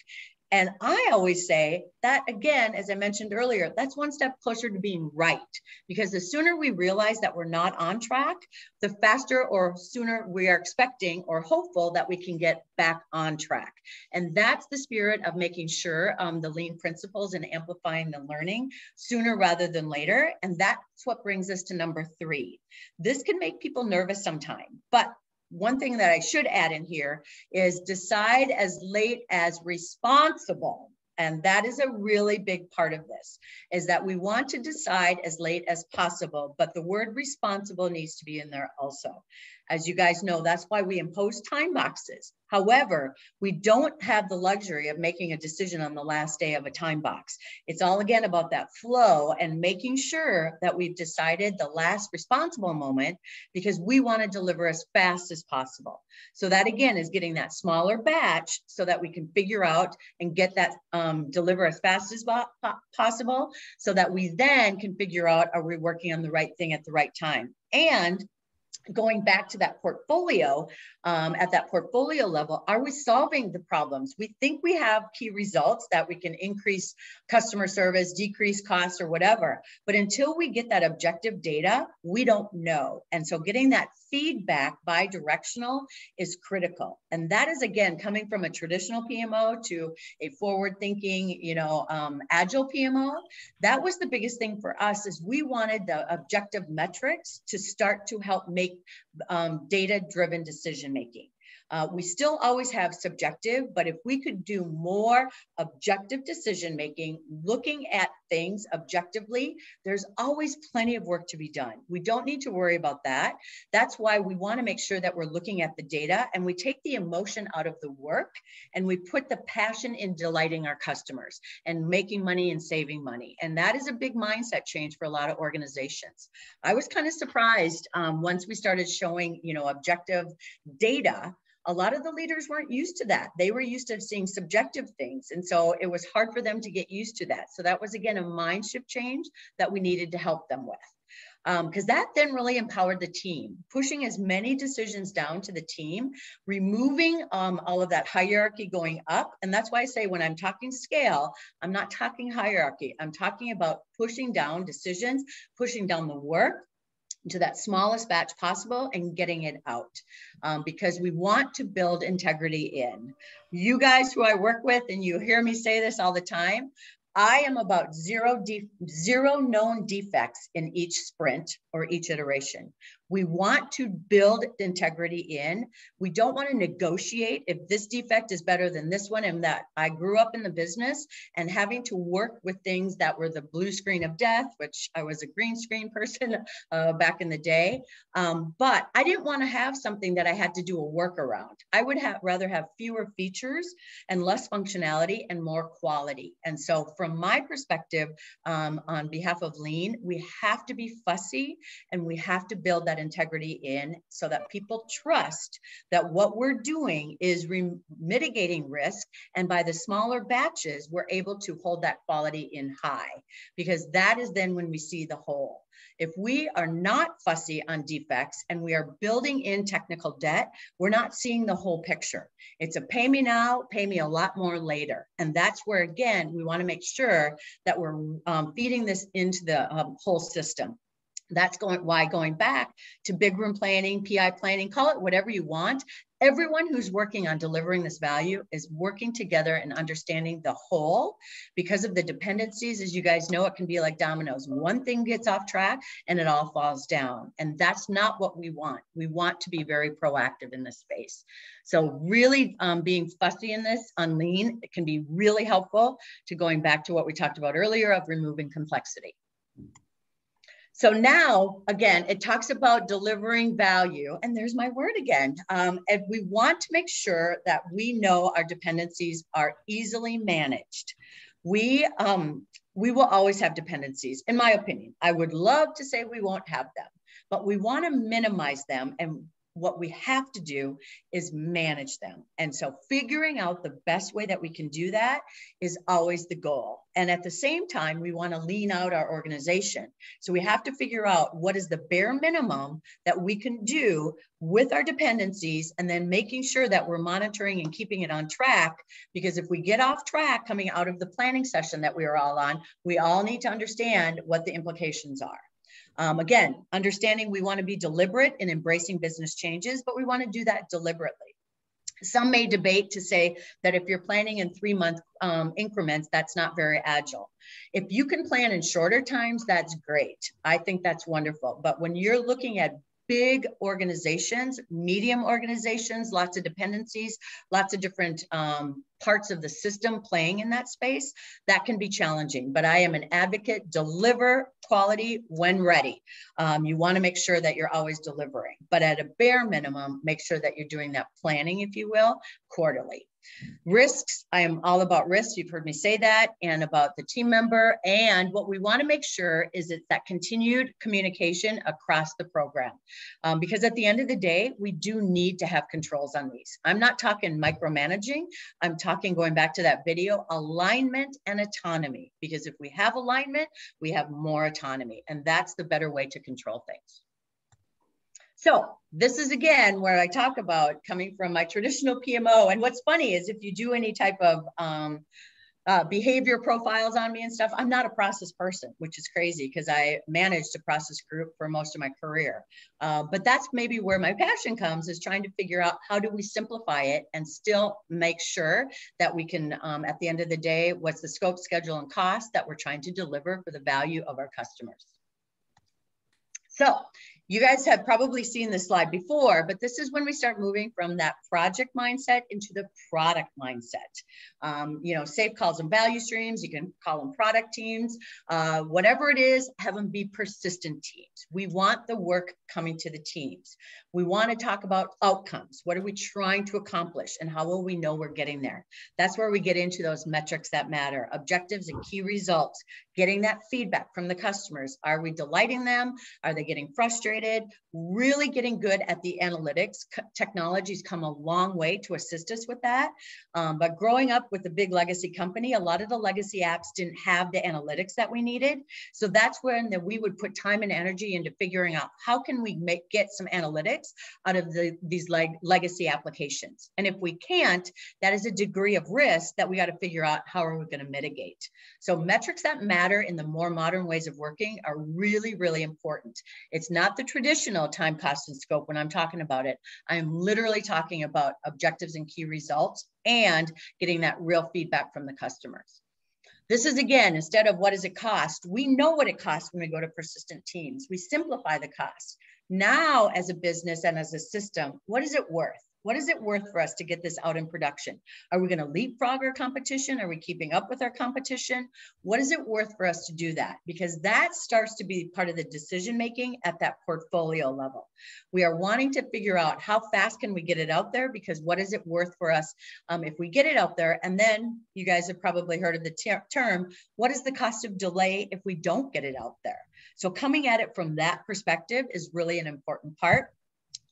And I always say that again, as I mentioned earlier, that's one step closer to being right. Because the sooner we realize that we're not on track, the faster or sooner we are expecting or hopeful that we can get back on track. And that's the spirit of making sure um, the lean principles and amplifying the learning sooner rather than later. And that's what brings us to number three. This can make people nervous sometimes, but one thing that I should add in here is decide as late as responsible. And that is a really big part of this is that we want to decide as late as possible, but the word responsible needs to be in there also. As you guys know, that's why we impose time boxes. However, we don't have the luxury of making a decision on the last day of a time box. It's all again about that flow and making sure that we've decided the last responsible moment because we want to deliver as fast as possible. So that again is getting that smaller batch so that we can figure out and get that um, deliver as fast as possible so that we then can figure out are we working on the right thing at the right time. And going back to that portfolio, um, at that portfolio level, are we solving the problems? We think we have key results that we can increase customer service, decrease costs, or whatever. But until we get that objective data, we don't know. And so getting that feedback bi-directional is critical. And that is, again, coming from a traditional PMO to a forward-thinking, you know, um, agile PMO. That was the biggest thing for us is we wanted the objective metrics to start to help make um, data-driven decision making. Uh, we still always have subjective, but if we could do more objective decision making, looking at things objectively, there's always plenty of work to be done. We don't need to worry about that. That's why we want to make sure that we're looking at the data and we take the emotion out of the work and we put the passion in delighting our customers and making money and saving money. And that is a big mindset change for a lot of organizations. I was kind of surprised um, once we started showing, you know, objective data a lot of the leaders weren't used to that. They were used to seeing subjective things. And so it was hard for them to get used to that. So that was, again, a mind shift change that we needed to help them with. Because um, that then really empowered the team, pushing as many decisions down to the team, removing um, all of that hierarchy going up. And that's why I say when I'm talking scale, I'm not talking hierarchy. I'm talking about pushing down decisions, pushing down the work, to that smallest batch possible and getting it out um, because we want to build integrity in. You guys who I work with, and you hear me say this all the time, I am about zero, zero known defects in each sprint or each iteration. We want to build integrity in. We don't want to negotiate if this defect is better than this one and that I grew up in the business and having to work with things that were the blue screen of death, which I was a green screen person uh, back in the day. Um, but I didn't want to have something that I had to do a workaround. I would have rather have fewer features and less functionality and more quality. And so from my perspective, um, on behalf of Lean, we have to be fussy and we have to build that integrity in so that people trust that what we're doing is mitigating risk. And by the smaller batches, we're able to hold that quality in high because that is then when we see the whole. If we are not fussy on defects and we are building in technical debt, we're not seeing the whole picture. It's a pay me now, pay me a lot more later. And that's where, again, we want to make sure that we're um, feeding this into the um, whole system that's going why going back to big room planning pi planning call it whatever you want. Everyone who's working on delivering this value is working together and understanding the whole because of the dependencies. As you guys know it can be like dominoes. One thing gets off track and it all falls down. And that's not what we want. We want to be very proactive in this space. So really um, being fussy in this on lean it can be really helpful to going back to what we talked about earlier of removing complexity so now, again, it talks about delivering value. And there's my word again. Um, and we want to make sure that we know our dependencies are easily managed. We, um, we will always have dependencies, in my opinion. I would love to say we won't have them, but we want to minimize them and what we have to do is manage them. And so figuring out the best way that we can do that is always the goal. And at the same time, we want to lean out our organization. So we have to figure out what is the bare minimum that we can do with our dependencies and then making sure that we're monitoring and keeping it on track. Because if we get off track coming out of the planning session that we are all on, we all need to understand what the implications are. Um, again, understanding we want to be deliberate in embracing business changes, but we want to do that deliberately. Some may debate to say that if you're planning in three month um, increments, that's not very agile. If you can plan in shorter times, that's great. I think that's wonderful. But when you're looking at big organizations, medium organizations, lots of dependencies, lots of different um, parts of the system playing in that space, that can be challenging. But I am an advocate, deliver quality when ready. Um, you wanna make sure that you're always delivering, but at a bare minimum, make sure that you're doing that planning, if you will, quarterly. Risks, I am all about risks. You've heard me say that and about the team member. And what we want to make sure is it's that continued communication across the program. Um, because at the end of the day, we do need to have controls on these. I'm not talking micromanaging. I'm talking going back to that video, alignment and autonomy. Because if we have alignment, we have more autonomy. And that's the better way to control things. So this is again where I talk about coming from my traditional PMO. And what's funny is if you do any type of um, uh, behavior profiles on me and stuff. I'm not a process person, which is crazy because I managed a process group for most of my career. Uh, but that's maybe where my passion comes is trying to figure out how do we simplify it and still make sure that we can, um, at the end of the day, what's the scope, schedule, and cost that we're trying to deliver for the value of our customers. So you guys have probably seen this slide before, but this is when we start moving from that project mindset into the product mindset. Um, you know, SAFe calls them value streams. You can call them product teams. Uh, whatever it is, have them be persistent teams. We want the work coming to the teams. We want to talk about outcomes. What are we trying to accomplish and how will we know we're getting there? That's where we get into those metrics that matter, objectives and key results, getting that feedback from the customers. Are we delighting them? Are they getting frustrated? Really getting good at the analytics. Technology's come a long way to assist us with that. Um, but growing up with a big legacy company, a lot of the legacy apps didn't have the analytics that we needed. So that's when the, we would put time and energy into figuring out how can we make get some analytics out of the, these leg, legacy applications. And if we can't, that is a degree of risk that we got to figure out how are we going to mitigate. So metrics that matter matter in the more modern ways of working are really, really important. It's not the traditional time, cost, and scope when I'm talking about it. I'm literally talking about objectives and key results and getting that real feedback from the customers. This is again, instead of what does it cost, we know what it costs when we go to persistent teams. We simplify the cost. Now, as a business and as a system, what is it worth? What is it worth for us to get this out in production? Are we going to leapfrog our competition? Are we keeping up with our competition? What is it worth for us to do that? Because that starts to be part of the decision making at that portfolio level. We are wanting to figure out how fast can we get it out there because what is it worth for us um, if we get it out there? And then you guys have probably heard of the ter term, what is the cost of delay if we don't get it out there? So coming at it from that perspective is really an important part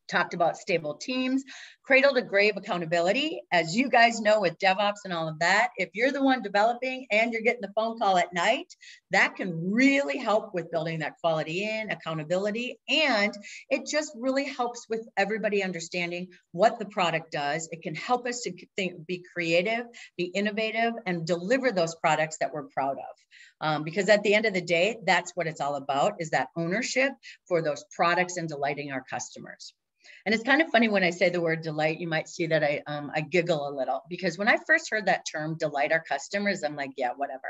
talked about stable teams, cradle to grave accountability. As you guys know with DevOps and all of that, if you're the one developing and you're getting the phone call at night, that can really help with building that quality in, accountability, and it just really helps with everybody understanding what the product does. It can help us to think, be creative, be innovative, and deliver those products that we're proud of. Um, because at the end of the day, that's what it's all about is that ownership for those products and delighting our customers. And it's kind of funny when I say the word delight, you might see that I, um, I giggle a little because when I first heard that term, delight our customers, I'm like, yeah, whatever.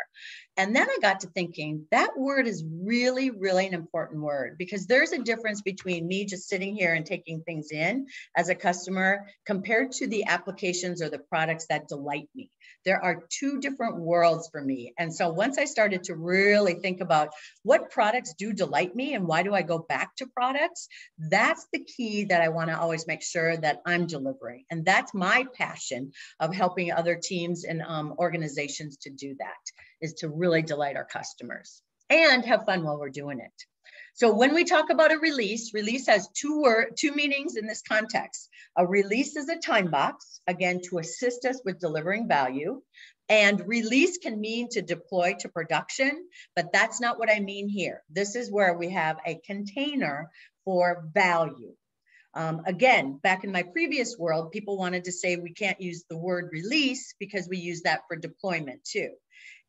And then I got to thinking that word is really, really an important word because there's a difference between me just sitting here and taking things in as a customer compared to the applications or the products that delight me. There are two different worlds for me. And so once I started to really think about what products do delight me and why do I go back to products, that's the key that I want to always make sure that I'm delivering. And that's my passion of helping other teams and um, organizations to do that is to really delight our customers and have fun while we're doing it. So when we talk about a release, release has two word, two meanings in this context. A release is a time box, again, to assist us with delivering value. And release can mean to deploy to production, but that's not what I mean here. This is where we have a container for value. Um, again, back in my previous world, people wanted to say we can't use the word release because we use that for deployment too.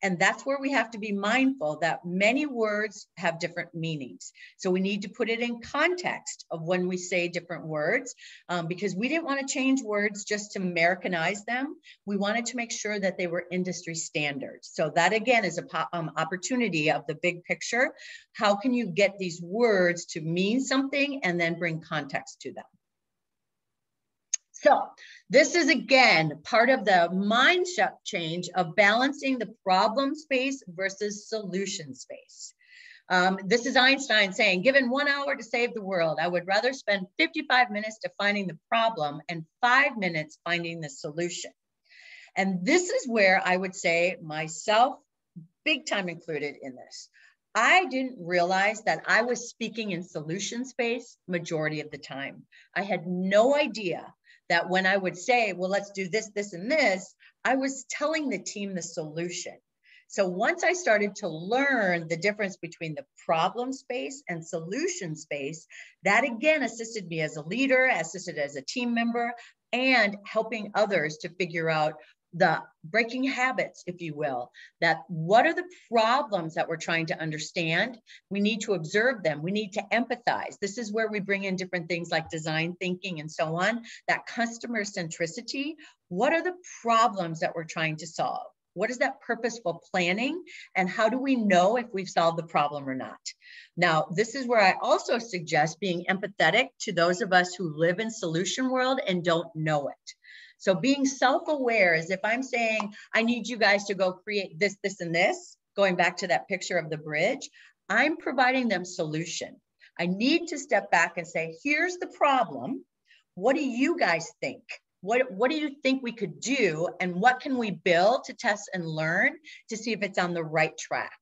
And that's where we have to be mindful that many words have different meanings. So we need to put it in context of when we say different words, um, because we didn't want to change words just to Americanize them. We wanted to make sure that they were industry standards. So that again is a um, opportunity of the big picture. How can you get these words to mean something and then bring context to them? So this is again part of the mindset change of balancing the problem space versus solution space. Um, this is Einstein saying, given one hour to save the world, I would rather spend 55 minutes defining the problem and five minutes finding the solution. And this is where I would say myself, big time included in this. I didn't realize that I was speaking in solution space majority of the time. I had no idea that when I would say, well, let's do this, this, and this, I was telling the team the solution. So once I started to learn the difference between the problem space and solution space, that again assisted me as a leader, assisted as a team member, and helping others to figure out the breaking habits, if you will, that what are the problems that we're trying to understand? We need to observe them. We need to empathize. This is where we bring in different things like design thinking and so on, that customer centricity. What are the problems that we're trying to solve? What is that purposeful planning? And how do we know if we've solved the problem or not? Now, this is where I also suggest being empathetic to those of us who live in solution world and don't know it. So being self-aware is if I'm saying, I need you guys to go create this, this, and this, going back to that picture of the bridge, I'm providing them solution. I need to step back and say, here's the problem. What do you guys think? What, what do you think we could do? And what can we build to test and learn to see if it's on the right track?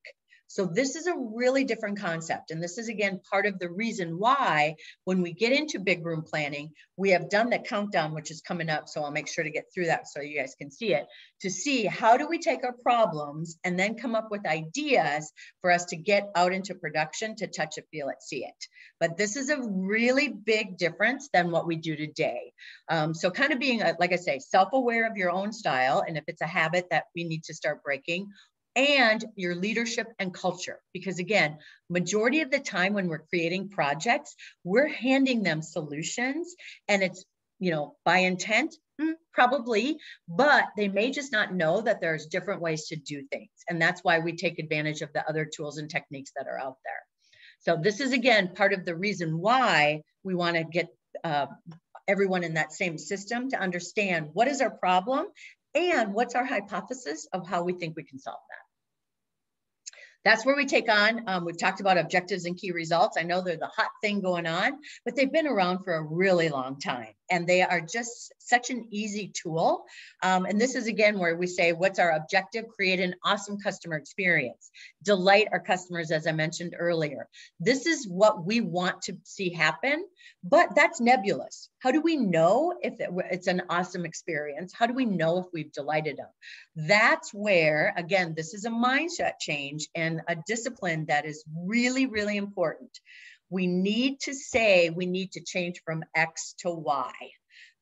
So this is a really different concept. And this is again, part of the reason why when we get into big room planning, we have done the countdown, which is coming up. So I'll make sure to get through that so you guys can see it to see how do we take our problems and then come up with ideas for us to get out into production to touch it, feel it, see it. But this is a really big difference than what we do today. Um, so kind of being, a, like I say, self-aware of your own style. And if it's a habit that we need to start breaking and your leadership and culture. Because again, majority of the time when we're creating projects, we're handing them solutions and it's, you know, by intent, hmm, probably, but they may just not know that there's different ways to do things. And that's why we take advantage of the other tools and techniques that are out there. So this is again, part of the reason why we wanna get uh, everyone in that same system to understand what is our problem and what's our hypothesis of how we think we can solve that. That's where we take on, um, we've talked about objectives and key results. I know they're the hot thing going on, but they've been around for a really long time and they are just such an easy tool. Um, and this is again where we say, what's our objective? Create an awesome customer experience, delight our customers, as I mentioned earlier. This is what we want to see happen, but that's nebulous. How do we know if it's an awesome experience? How do we know if we've delighted them? That's where, again, this is a mindset change and a discipline that is really, really important we need to say we need to change from X to Y.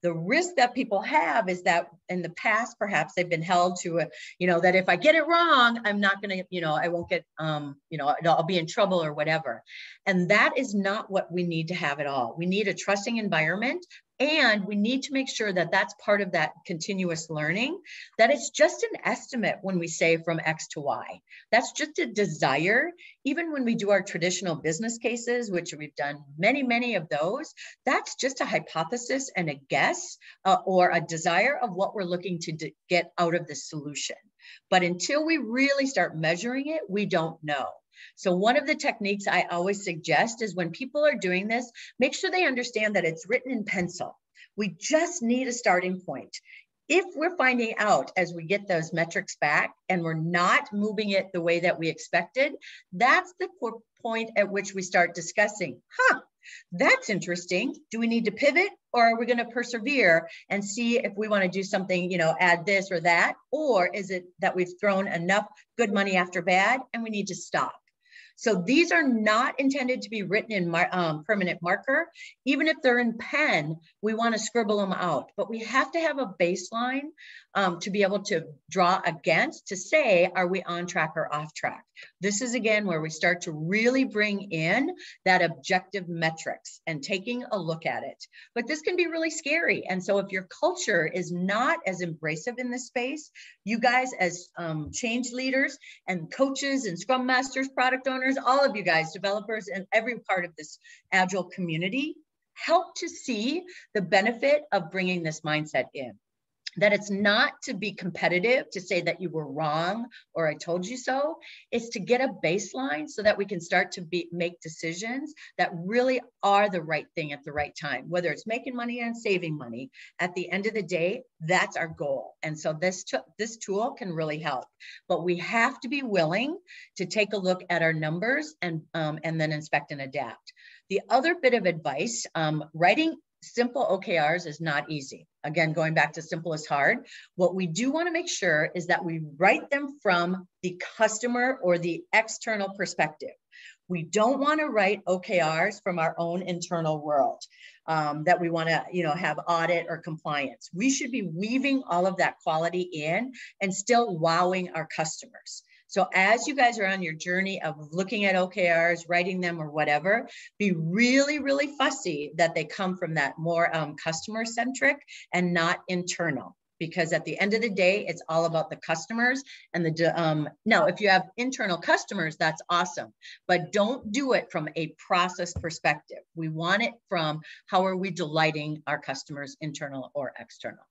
The risk that people have is that in the past, perhaps they've been held to a, you know, that if I get it wrong, I'm not going to, you know, I won't get, um, you know, I'll be in trouble or whatever. And that is not what we need to have at all. We need a trusting environment and we need to make sure that that's part of that continuous learning, that it's just an estimate when we say from X to Y. That's just a desire. Even when we do our traditional business cases, which we've done many, many of those, that's just a hypothesis and a guess uh, or a desire of what we're looking to get out of the solution. But until we really start measuring it, we don't know. So one of the techniques I always suggest is when people are doing this, make sure they understand that it's written in pencil. We just need a starting point. If we're finding out as we get those metrics back and we're not moving it the way that we expected, that's the point at which we start discussing, huh, that's interesting. Do we need to pivot or are we going to persevere and see if we want to do something, you know, add this or that? Or is it that we've thrown enough good money after bad and we need to stop? So these are not intended to be written in mar um, permanent marker. Even if they're in pen, we want to scribble them out, but we have to have a baseline um, to be able to draw against to say, are we on track or off track? This is again where we start to really bring in that objective metrics and taking a look at it. But this can be really scary. And so if your culture is not as embracive in this space, you guys as um, change leaders and coaches and scrum masters, product owners, all of you guys, developers and every part of this agile community, help to see the benefit of bringing this mindset in that it's not to be competitive to say that you were wrong or I told you so. It's to get a baseline so that we can start to be, make decisions that really are the right thing at the right time, whether it's making money and saving money. At the end of the day, that's our goal. And so this, this tool can really help. But we have to be willing to take a look at our numbers and, um, and then inspect and adapt. The other bit of advice, um, writing simple OKRs is not easy. Again, going back to simple is hard. What we do want to make sure is that we write them from the customer or the external perspective. We don't want to write OKRs from our own internal world um, that we want to, you know, have audit or compliance. We should be weaving all of that quality in and still wowing our customers. So as you guys are on your journey of looking at OKRs, writing them or whatever, be really, really fussy that they come from that more um, customer centric and not internal because at the end of the day, it's all about the customers and the, um, now if you have internal customers, that's awesome, but don't do it from a process perspective. We want it from how are we delighting our customers, internal or external.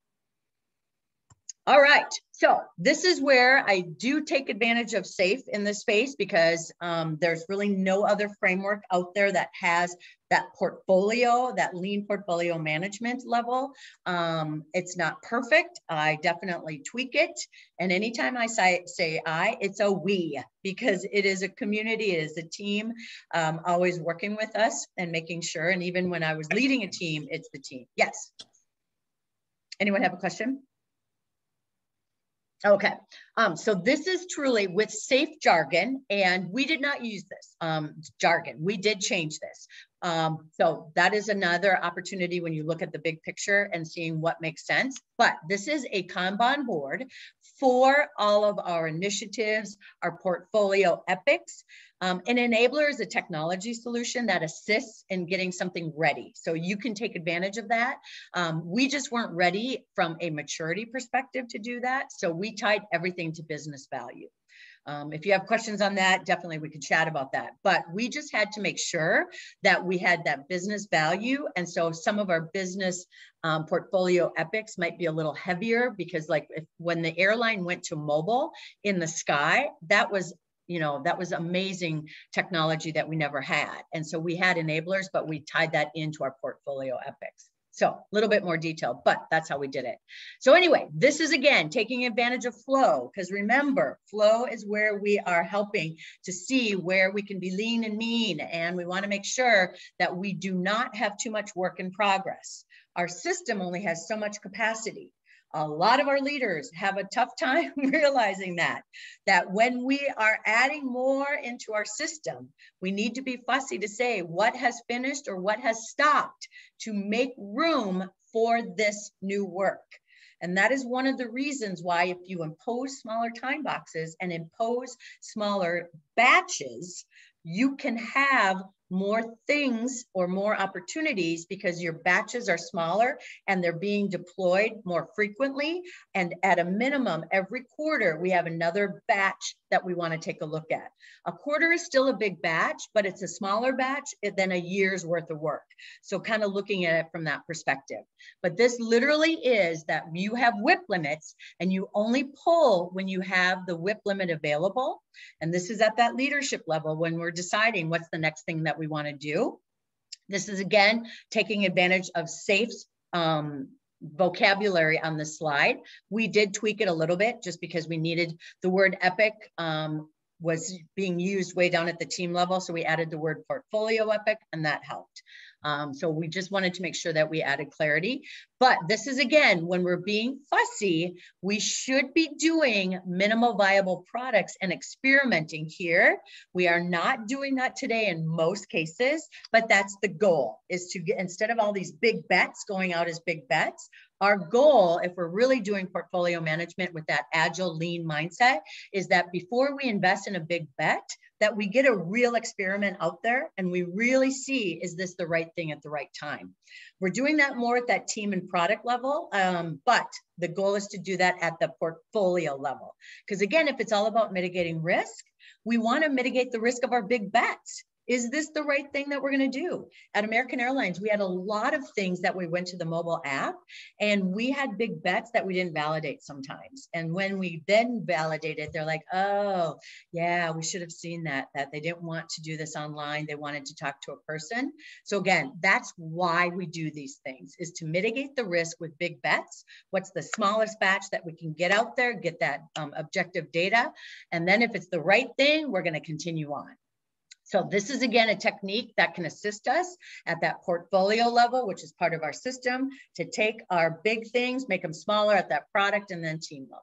All right, so this is where I do take advantage of SAFe in this space because um, there's really no other framework out there that has that portfolio, that lean portfolio management level. Um, it's not perfect. I definitely tweak it. And anytime I say, say I, it's a we because it is a community, it is a team um, always working with us and making sure. And even when I was leading a team, it's the team. Yes. Anyone have a question? Okay, um, so this is truly with SAFe jargon, and we did not use this um, jargon. We did change this. Um, so that is another opportunity when you look at the big picture and seeing what makes sense. But this is a Kanban board for all of our initiatives, our portfolio epics. Um, an enabler is a technology solution that assists in getting something ready. So you can take advantage of that. Um, we just weren't ready from a maturity perspective to do that. So we tied everything to business value. Um, if you have questions on that, definitely we could chat about that. But we just had to make sure that we had that business value. And so some of our business um, portfolio epics might be a little heavier because like if, when the airline went to mobile in the sky, that was you know that was amazing technology that we never had and so we had enablers but we tied that into our portfolio epics so a little bit more detail, but that's how we did it. So anyway this is again taking advantage of flow because remember flow is where we are helping to see where we can be lean and mean and we want to make sure that we do not have too much work in progress. Our system only has so much capacity a lot of our leaders have a tough time realizing that that when we are adding more into our system we need to be fussy to say what has finished or what has stopped to make room for this new work. And that is one of the reasons why if you impose smaller time boxes and impose smaller batches you can have more things or more opportunities because your batches are smaller and they're being deployed more frequently. And at a minimum, every quarter, we have another batch that we want to take a look at. A quarter is still a big batch, but it's a smaller batch than a year's worth of work. So kind of looking at it from that perspective. But this literally is that you have WIP limits and you only pull when you have the WIP limit available. And this is at that leadership level when we're deciding what's the next thing that we want to do. This is again, taking advantage of SAFe um, vocabulary on the slide. We did tweak it a little bit just because we needed the word epic um, was being used way down at the team level. So we added the word portfolio epic and that helped. Um, so we just wanted to make sure that we added clarity. But this is again, when we're being fussy, we should be doing minimal viable products and experimenting here. We are not doing that today in most cases, but that's the goal is to get, instead of all these big bets going out as big bets, our goal, if we're really doing portfolio management with that agile lean mindset, is that before we invest in a big bet, that we get a real experiment out there and we really see is this the right thing at the right time. We're doing that more at that team and product level, um, but the goal is to do that at the portfolio level. Because again, if it's all about mitigating risk, we want to mitigate the risk of our big bets is this the right thing that we're going to do? At American Airlines, we had a lot of things that we went to the mobile app and we had big bets that we didn't validate sometimes. And when we then validated, they're like, oh, yeah, we should have seen that, that they didn't want to do this online. They wanted to talk to a person. So again, that's why we do these things is to mitigate the risk with big bets. What's the smallest batch that we can get out there, get that um, objective data. And then if it's the right thing, we're going to continue on. So this is again a technique that can assist us at that portfolio level, which is part of our system, to take our big things, make them smaller at that product and then team level.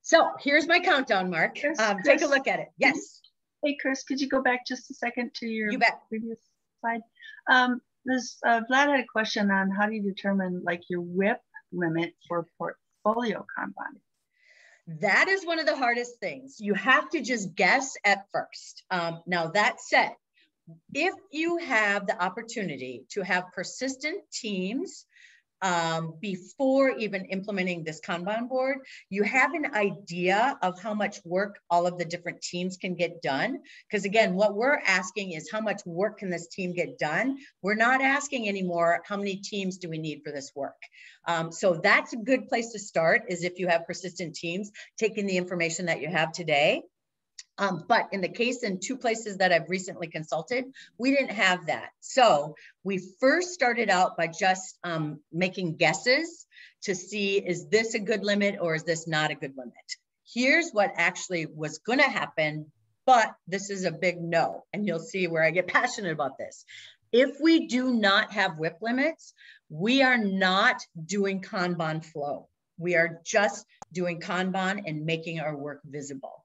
So here's my countdown, Mark. Chris, um, take a look at it. Yes. Hey, Chris, could you go back just a second to your You previous slide? Um, this uh, Vlad had a question on how do you determine like your WIP limit for portfolio Kanban? That is one of the hardest things. You have to just guess at first. Um, now, that said, if you have the opportunity to have persistent teams um, before even implementing this Kanban board, you have an idea of how much work all of the different teams can get done. Because again, what we're asking is how much work can this team get done? We're not asking anymore, how many teams do we need for this work? Um, so that's a good place to start is if you have persistent teams, taking the information that you have today um, but in the case in two places that I've recently consulted, we didn't have that. So we first started out by just um, making guesses to see is this a good limit or is this not a good limit? Here's what actually was going to happen, but this is a big no. And you'll see where I get passionate about this. If we do not have WIP limits, we are not doing Kanban flow. We are just doing Kanban and making our work visible.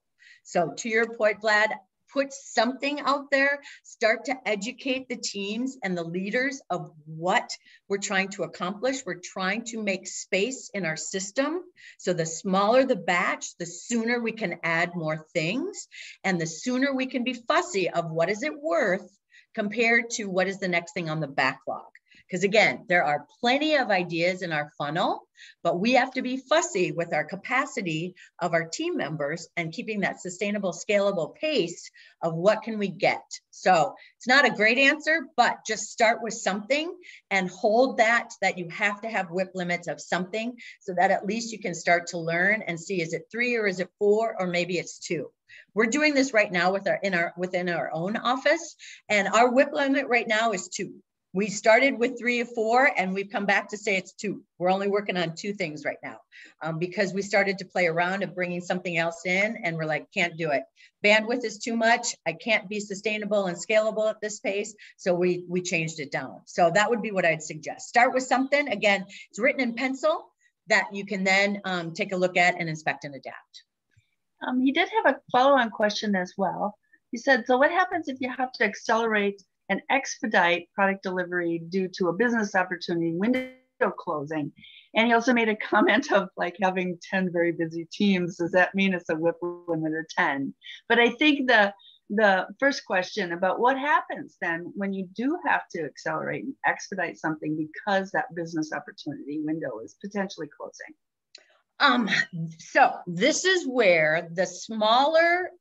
So to your point, Vlad, put something out there, start to educate the teams and the leaders of what we're trying to accomplish. We're trying to make space in our system. So the smaller the batch, the sooner we can add more things and the sooner we can be fussy of what is it worth compared to what is the next thing on the backlog. Because again, there are plenty of ideas in our funnel, but we have to be fussy with our capacity of our team members and keeping that sustainable, scalable pace of what can we get. So it's not a great answer, but just start with something and hold that, that you have to have WIP limits of something so that at least you can start to learn and see, is it three or is it four, or maybe it's two. We're doing this right now with our in our within our own office, and our WIP limit right now is two. We started with three or four, and we've come back to say it's two. We're only working on two things right now um, because we started to play around of bringing something else in, and we're like, can't do it. Bandwidth is too much. I can't be sustainable and scalable at this pace, so we we changed it down. So that would be what I'd suggest. Start with something. Again, it's written in pencil that you can then um, take a look at and inspect and adapt. Um, he did have a follow-on question as well. He said, so what happens if you have to accelerate and expedite product delivery due to a business opportunity window closing? And he also made a comment of like having 10 very busy teams. Does that mean it's a WIP limit of 10? But I think the the first question about what happens then when you do have to accelerate and expedite something because that business opportunity window is potentially closing. Um, so this is where the smaller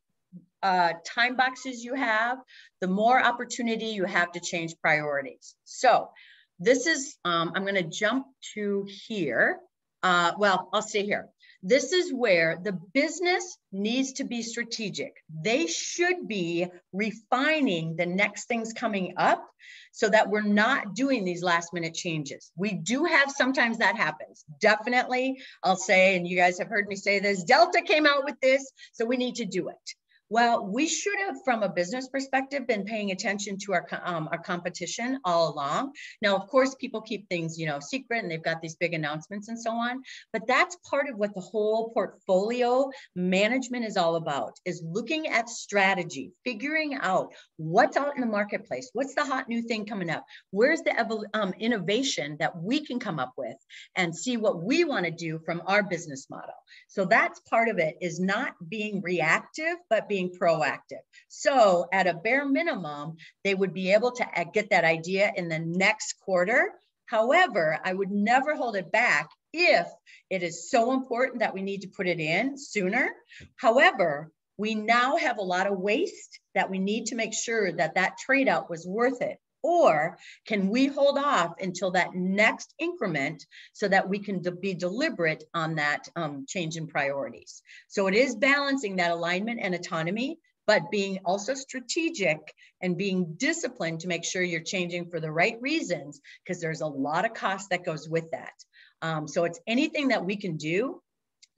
uh, time boxes you have, the more opportunity you have to change priorities. So this is, um, I'm gonna jump to here. Uh, well, I'll stay here. This is where the business needs to be strategic. They should be refining the next things coming up so that we're not doing these last minute changes. We do have sometimes that happens. Definitely, I'll say, and you guys have heard me say this Delta came out with this, so we need to do it. Well, we should have, from a business perspective, been paying attention to our um, our competition all along. Now, of course, people keep things, you know, secret, and they've got these big announcements and so on. But that's part of what the whole portfolio management is all about: is looking at strategy, figuring out what's out in the marketplace, what's the hot new thing coming up, where's the um, innovation that we can come up with, and see what we want to do from our business model. So that's part of it: is not being reactive, but being being proactive. So at a bare minimum, they would be able to get that idea in the next quarter. However, I would never hold it back if it is so important that we need to put it in sooner. However, we now have a lot of waste that we need to make sure that that trade out was worth it. Or can we hold off until that next increment so that we can be deliberate on that um, change in priorities? So it is balancing that alignment and autonomy, but being also strategic and being disciplined to make sure you're changing for the right reasons, because there's a lot of cost that goes with that. Um, so it's anything that we can do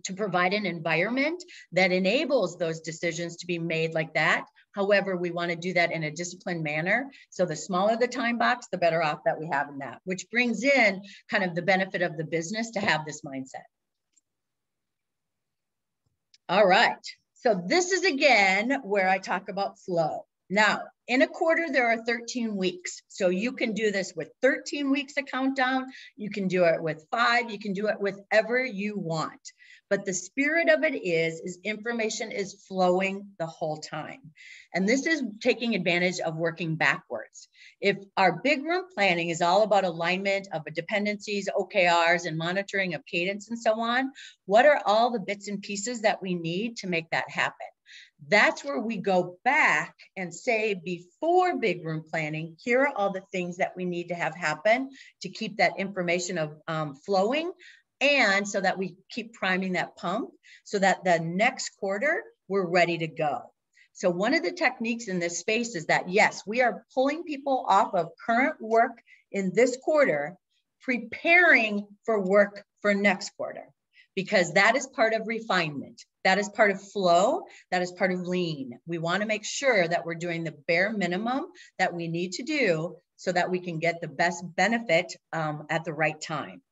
to provide an environment that enables those decisions to be made like that. However, we want to do that in a disciplined manner. So the smaller the time box, the better off that we have in that, which brings in kind of the benefit of the business to have this mindset. All right. So this is again where I talk about flow. Now, in a quarter, there are 13 weeks. So you can do this with 13 weeks of countdown. You can do it with five. You can do it with ever you want. But the spirit of it is, is information is flowing the whole time. And this is taking advantage of working backwards. If our big room planning is all about alignment of dependencies, OKRs, and monitoring of cadence and so on, what are all the bits and pieces that we need to make that happen? That's where we go back and say before big room planning, here are all the things that we need to have happen to keep that information of um, flowing and so that we keep priming that pump so that the next quarter we're ready to go. So one of the techniques in this space is that yes, we are pulling people off of current work in this quarter, preparing for work for next quarter, because that is part of refinement. That is part of flow. That is part of lean. We want to make sure that we're doing the bare minimum that we need to do so that we can get the best benefit um, at the right time.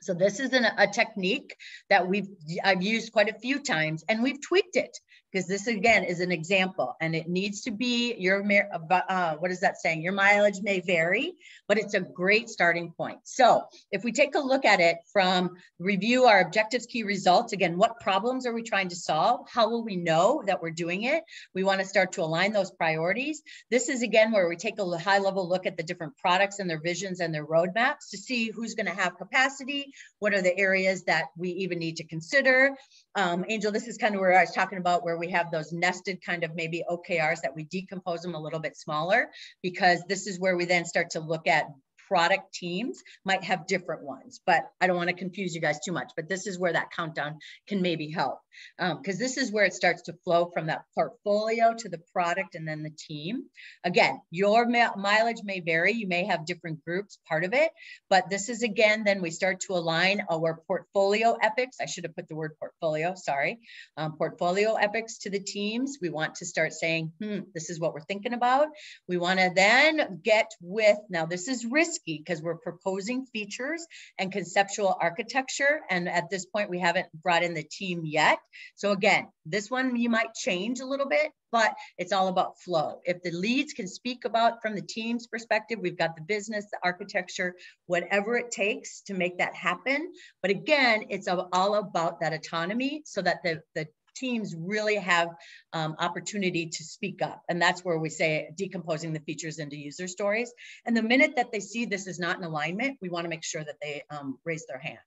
So this is an, a technique that we've I've used quite a few times and we've tweaked it because this again is an example and it needs to be your uh, what is that saying? Your mileage may vary but it's a great starting point. So if we take a look at it from review our objectives key results again what problems are we trying to solve? How will we know that we're doing it? We want to start to align those priorities. This is again where we take a high level look at the different products and their visions and their roadmaps to see who's going to have capacity what are the areas that we even need to consider um, Angel, this is kind of where I was talking about where we have those nested kind of maybe OKRs that we decompose them a little bit smaller because this is where we then start to look at product teams might have different ones, but I don't want to confuse you guys too much. But this is where that countdown can maybe help because um, this is where it starts to flow from that portfolio to the product and then the team. Again, your mileage may vary. You may have different groups part of it, but this is again, then we start to align our portfolio epics. I should have put the word portfolio, sorry. Um, portfolio epics to the teams. We want to start saying, hmm, this is what we're thinking about. We want to then get with, now this is risky because we're proposing features and conceptual architecture. And at this point, we haven't brought in the team yet. So again, this one you might change a little bit, but it's all about flow. If the leads can speak about from the team's perspective, we've got the business, the architecture, whatever it takes to make that happen. But again, it's all about that autonomy so that the, the teams really have um, opportunity to speak up. And that's where we say decomposing the features into user stories. And the minute that they see this is not in alignment, we wanna make sure that they um, raise their hand.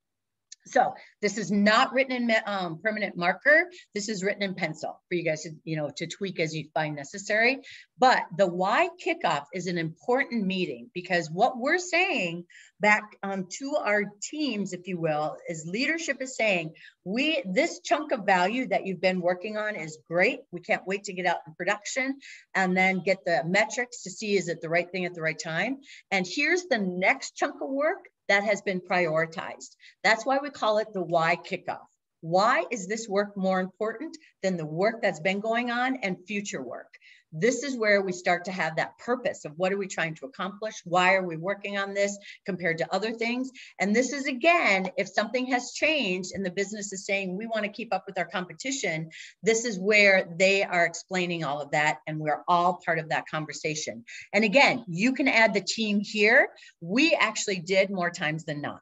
So this is not written in um, permanent marker. This is written in pencil for you guys to, you know, to tweak as you find necessary. But the why kickoff is an important meeting because what we're saying back um, to our teams, if you will, is leadership is saying, we this chunk of value that you've been working on is great. We can't wait to get out in production and then get the metrics to see is it the right thing at the right time. And here's the next chunk of work that has been prioritized. That's why we call it the why kickoff. Why is this work more important than the work that's been going on and future work? This is where we start to have that purpose of what are we trying to accomplish? Why are we working on this compared to other things? And this is again, if something has changed and the business is saying we want to keep up with our competition, this is where they are explaining all of that. And we're all part of that conversation. And again, you can add the team here. We actually did more times than not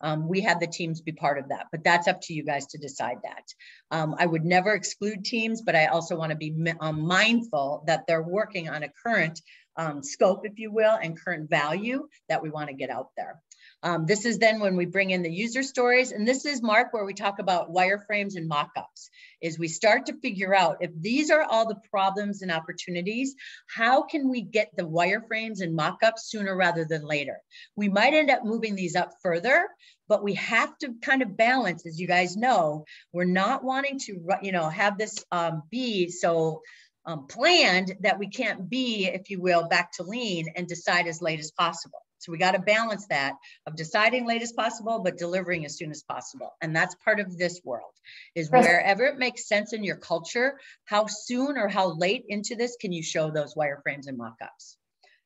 um, we had the teams be part of that, but that's up to you guys to decide that. Um, I would never exclude teams, but I also want to be um, mindful that they're working on a current um, scope, if you will, and current value that we want to get out there. Um, this is then when we bring in the user stories. And this is Mark, where we talk about wireframes and mockups, is we start to figure out if these are all the problems and opportunities, how can we get the wireframes and mockups sooner rather than later? We might end up moving these up further, but we have to kind of balance, as you guys know, we're not wanting to, you know, have this um, be so um, planned that we can't be, if you will, back to lean and decide as late as possible. So we got to balance that of deciding late as possible, but delivering as soon as possible. And that's part of this world is wherever it makes sense in your culture, how soon or how late into this can you show those wireframes and mock-ups?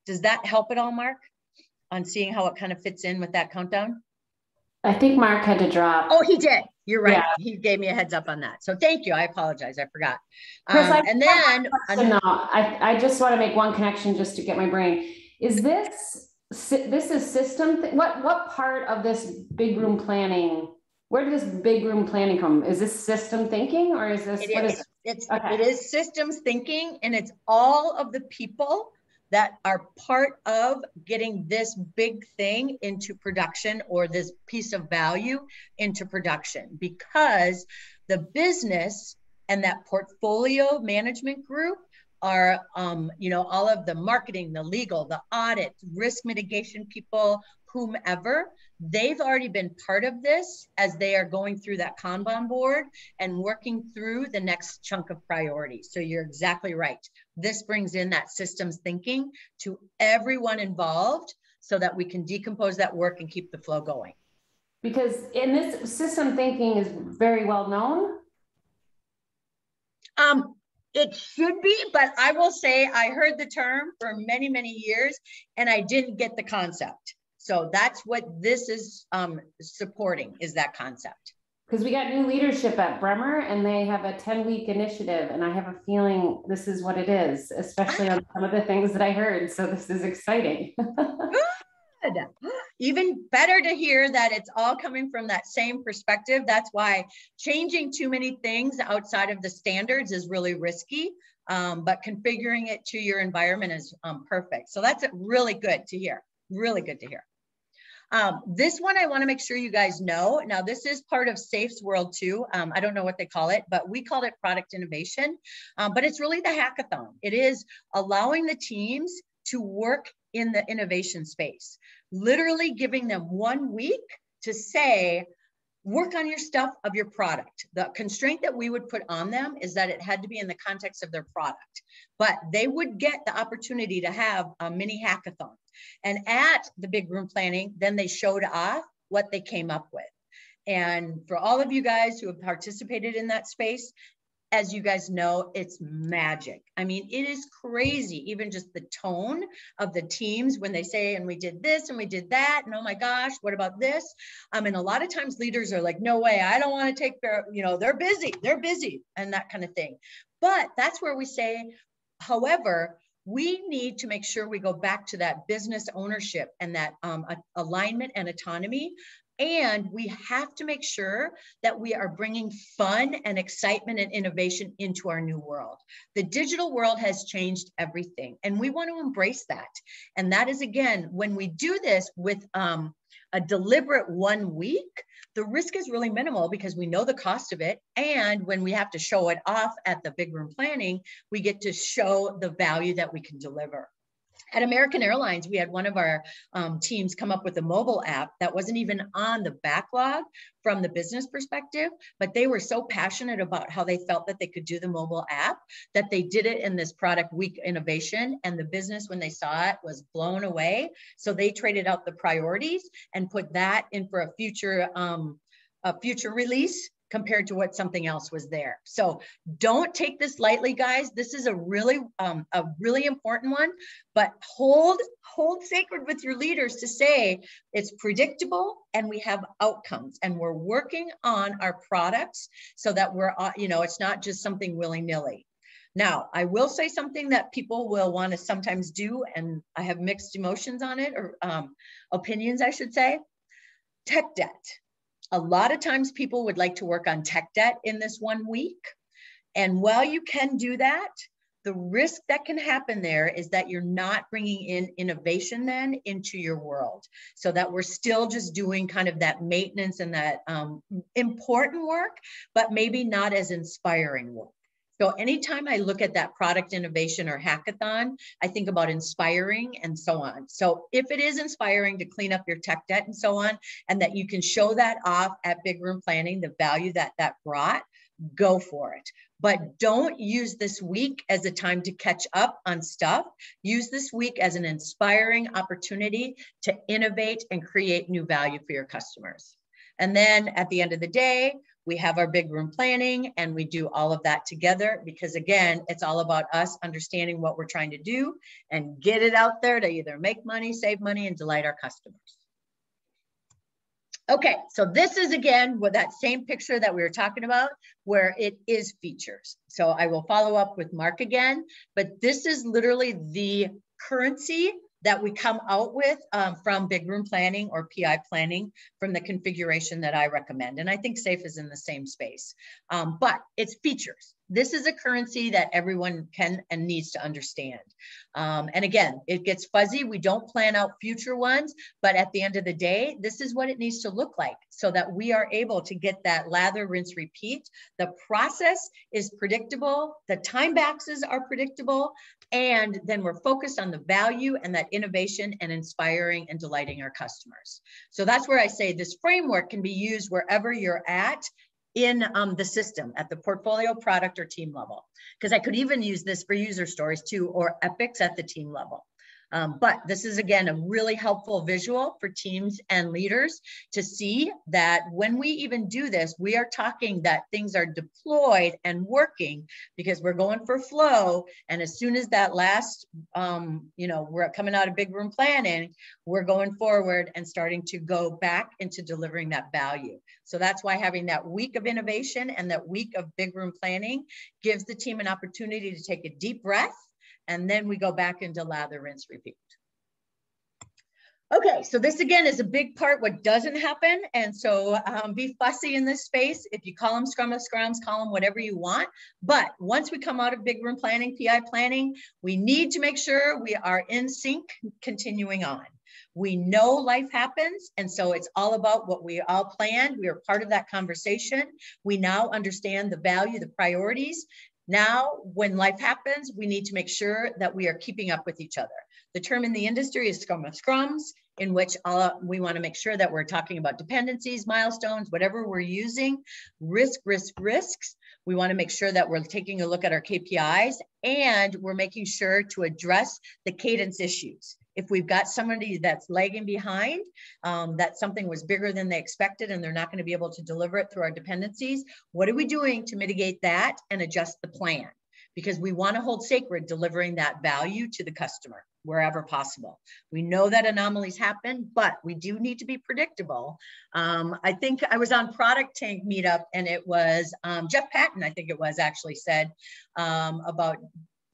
Does that help at all, Mark, on seeing how it kind of fits in with that countdown? I think Mark had to drop. Oh, he did. You're right. Yeah. He gave me a heads up on that. So thank you. I apologize. I forgot. Um, and then no, I, I just want to make one connection just to get my brain. Is this this is system? what what part of this big room planning? Where does this big room planning come? Is this system thinking or is this? It is. It's okay. it is systems thinking, and it's all of the people that are part of getting this big thing into production or this piece of value into production because the business and that portfolio management group are um, you know all of the marketing the legal the audit risk mitigation people whomever they've already been part of this as they are going through that kanban board and working through the next chunk of priorities. So you're exactly right. This brings in that systems thinking to everyone involved so that we can decompose that work and keep the flow going. Because in this system thinking is very well known. Um, it should be, but I will say I heard the term for many, many years and I didn't get the concept. So that's what this is um, supporting is that concept. Because we got new leadership at Bremer and they have a 10 week initiative. And I have a feeling this is what it is, especially on some of the things that I heard. So this is exciting. Good. Even better to hear that it's all coming from that same perspective. That's why changing too many things outside of the standards is really risky, um, but configuring it to your environment is um, perfect. So that's really good to hear. Really good to hear. Um, this one I want to make sure you guys know. Now, this is part of SAFe's world too. Um, I don't know what they call it, but we called it product innovation. Um, but it's really the hackathon. It is allowing the teams to work in the innovation space, literally giving them one week to say, work on your stuff of your product. The constraint that we would put on them is that it had to be in the context of their product, but they would get the opportunity to have a mini hackathon. And at the big room planning, then they showed off what they came up with. And for all of you guys who have participated in that space, as you guys know, it's magic. I mean, it is crazy, even just the tone of the teams when they say, and we did this and we did that, and oh my gosh, what about this? I mean, a lot of times leaders are like, no way, I don't want to take care, you know, they're busy, they're busy, and that kind of thing. But that's where we say, however, we need to make sure we go back to that business ownership and that um, alignment and autonomy and we have to make sure that we are bringing fun and excitement and innovation into our new world. The digital world has changed everything, and we want to embrace that. And that is, again, when we do this with um, a deliberate one week, the risk is really minimal because we know the cost of it. And when we have to show it off at the big room planning, we get to show the value that we can deliver. At American Airlines, we had one of our um, teams come up with a mobile app that wasn't even on the backlog from the business perspective, but they were so passionate about how they felt that they could do the mobile app that they did it in this product week innovation. And the business, when they saw it, was blown away. So they traded out the priorities and put that in for a future um, a future release compared to what something else was there. So don't take this lightly, guys. This is a really, um, a really important one, but hold, hold sacred with your leaders to say it's predictable and we have outcomes and we're working on our products so that we're, uh, you know, it's not just something willy nilly. Now, I will say something that people will want to sometimes do, and I have mixed emotions on it or um, opinions, I should say. Tech debt a lot of times people would like to work on tech debt in this one week. And while you can do that, the risk that can happen there is that you're not bringing in innovation then into your world so that we're still just doing kind of that maintenance and that um, important work but maybe not as inspiring work so anytime I look at that product innovation or hackathon, I think about inspiring and so on. So if it is inspiring to clean up your tech debt and so on, and that you can show that off at big room planning, the value that that brought, go for it. But don't use this week as a time to catch up on stuff. Use this week as an inspiring opportunity to innovate and create new value for your customers. And then at the end of the day, we have our big room planning and we do all of that together because again, it's all about us understanding what we're trying to do and get it out there to either make money, save money, and delight our customers. Okay, so this is again with that same picture that we were talking about where it is features. So I will follow up with Mark again, but this is literally the currency that we come out with um, from big room planning or PI planning from the configuration that I recommend. And I think SAFe is in the same space, um, but it's features this is a currency that everyone can and needs to understand. Um, and again, it gets fuzzy. We don't plan out future ones, but at the end of the day, this is what it needs to look like so that we are able to get that lather, rinse, repeat. The process is predictable. The time boxes are predictable. And then we're focused on the value and that innovation and inspiring and delighting our customers. So that's where I say this framework can be used wherever you're at in um, the system at the portfolio product or team level. Because I could even use this for user stories too, or epics at the team level. Um, but this is again a really helpful visual for teams and leaders to see that when we even do this, we are talking that things are deployed and working because we're going for flow. And as soon as that last, um, you know, we're coming out of big room planning, we're going forward and starting to go back into delivering that value. So that's why having that week of innovation and that week of big room planning gives the team an opportunity to take a deep breath and then we go back into lather, rinse, repeat. Okay, so this again is a big part what doesn't happen. And so um, be fussy in this space. If you call them scrum of scrums, call them whatever you want. But once we come out of big room planning, PI planning, we need to make sure we are in sync continuing on. We know life happens. And so it's all about what we all planned. We are part of that conversation. We now understand the value, the priorities, now, when life happens, we need to make sure that we are keeping up with each other. The term in the industry is scrum of scrums, in which all, we want to make sure that we're talking about dependencies, milestones, whatever we're using, risk, risk, risks. We want to make sure that we're taking a look at our KPIs and we're making sure to address the cadence issues if we've got somebody that's lagging behind, um, that something was bigger than they expected and they're not going to be able to deliver it through our dependencies, what are we doing to mitigate that and adjust the plan? Because we want to hold sacred delivering that value to the customer wherever possible. We know that anomalies happen, but we do need to be predictable. Um, I think I was on ProductTank meetup and it was um, Jeff Patton, I think it was actually said um, about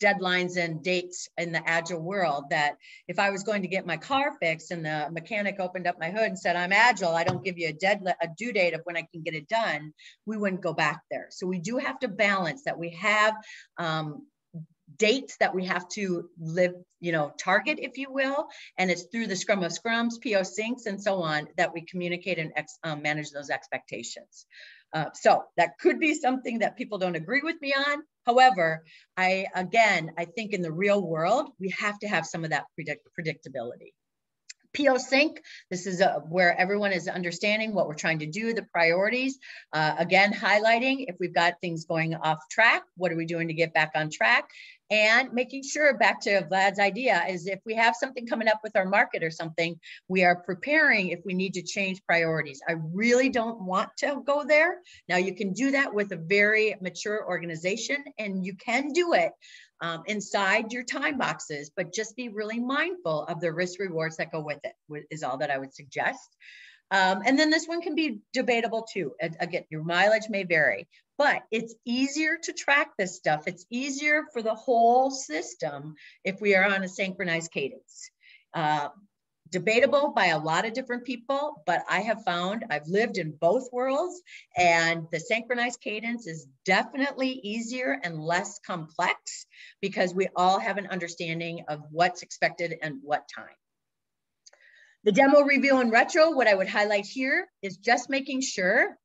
deadlines and dates in the agile world that if I was going to get my car fixed and the mechanic opened up my hood and said, I'm agile, I don't give you a dead a due date of when I can get it done, we wouldn't go back there. So we do have to balance that we have um, dates that we have to live, you know, target, if you will. And it's through the scrum of scrums, PO syncs, and so on that we communicate and um, manage those expectations. Uh, so that could be something that people don't agree with me on. However, I again, I think in the real world, we have to have some of that predict predictability. PO Sync, this is a, where everyone is understanding what we're trying to do, the priorities. Uh, again, highlighting if we've got things going off track, what are we doing to get back on track? and making sure back to Vlad's idea is if we have something coming up with our market or something, we are preparing if we need to change priorities. I really don't want to go there. Now you can do that with a very mature organization and you can do it um, inside your time boxes, but just be really mindful of the risk rewards that go with it is all that I would suggest. Um, and then this one can be debatable too. Again, your mileage may vary, but it's easier to track this stuff. It's easier for the whole system if we are on a synchronized cadence. Uh, debatable by a lot of different people, but I have found I've lived in both worlds and the synchronized cadence is definitely easier and less complex because we all have an understanding of what's expected and what time. The demo review and retro, what I would highlight here is just making sure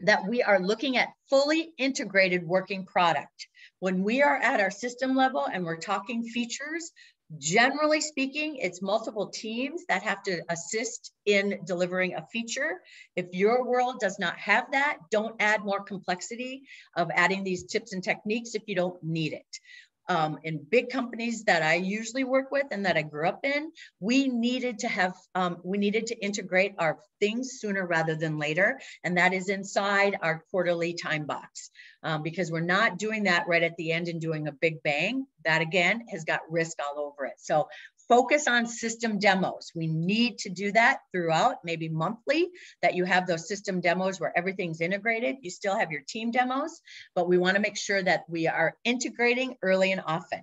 that we are looking at fully integrated working product. When we are at our system level and we're talking features, Generally speaking, it's multiple teams that have to assist in delivering a feature. If your world does not have that, don't add more complexity of adding these tips and techniques if you don't need it um, in big companies that I usually work with and that I grew up in, we needed to have, um, we needed to integrate our things sooner rather than later. And that is inside our quarterly time box um, because we're not doing that right at the end and doing a big bang. That again has got risk all over it. So focus on system demos. We need to do that throughout, maybe monthly, that you have those system demos where everything's integrated. You still have your team demos, but we want to make sure that we are integrating early and often.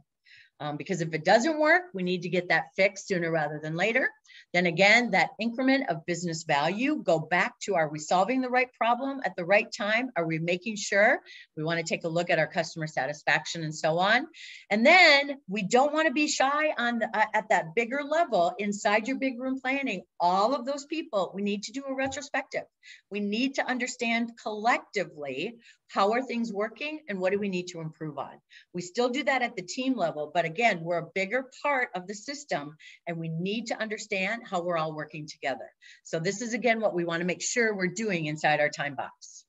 Um, because if it doesn't work, we need to get that fixed sooner rather than later. Then again, that increment of business value, go back to are we solving the right problem at the right time? Are we making sure? We want to take a look at our customer satisfaction and so on. And then we don't want to be shy on the, uh, at that bigger level inside your big room planning. All of those people, we need to do a retrospective. We need to understand collectively how are things working and what do we need to improve on? We still do that at the team level, but again, we're a bigger part of the system and we need to understand how we're all working together. So this is again what we wanna make sure we're doing inside our time box.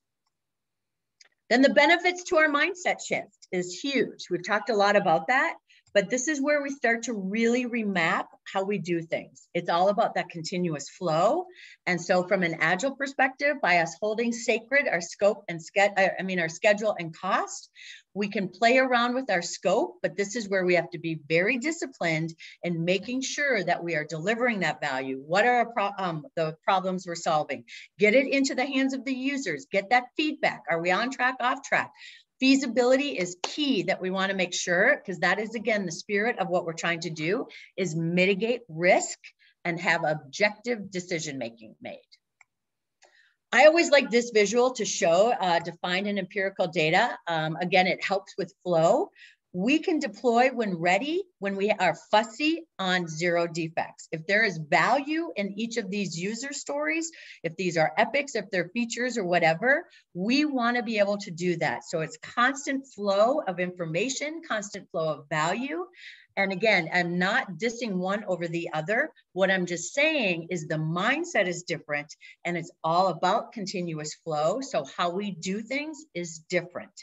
Then the benefits to our mindset shift is huge. We've talked a lot about that. But this is where we start to really remap how we do things. It's all about that continuous flow. And so from an agile perspective, by us holding sacred our scope and schedule, uh, I mean, our schedule and cost, we can play around with our scope, but this is where we have to be very disciplined in making sure that we are delivering that value. What are pro um, the problems we're solving? Get it into the hands of the users, get that feedback. Are we on track, off track? Feasibility is key that we want to make sure, because that is again the spirit of what we're trying to do, is mitigate risk and have objective decision making made. I always like this visual to show uh, defined and empirical data. Um, again, it helps with flow we can deploy when ready when we are fussy on zero defects. If there is value in each of these user stories, if these are epics, if they're features or whatever, we want to be able to do that. So it's constant flow of information, constant flow of value. And again, I'm not dissing one over the other. What I'm just saying is the mindset is different and it's all about continuous flow. So how we do things is different.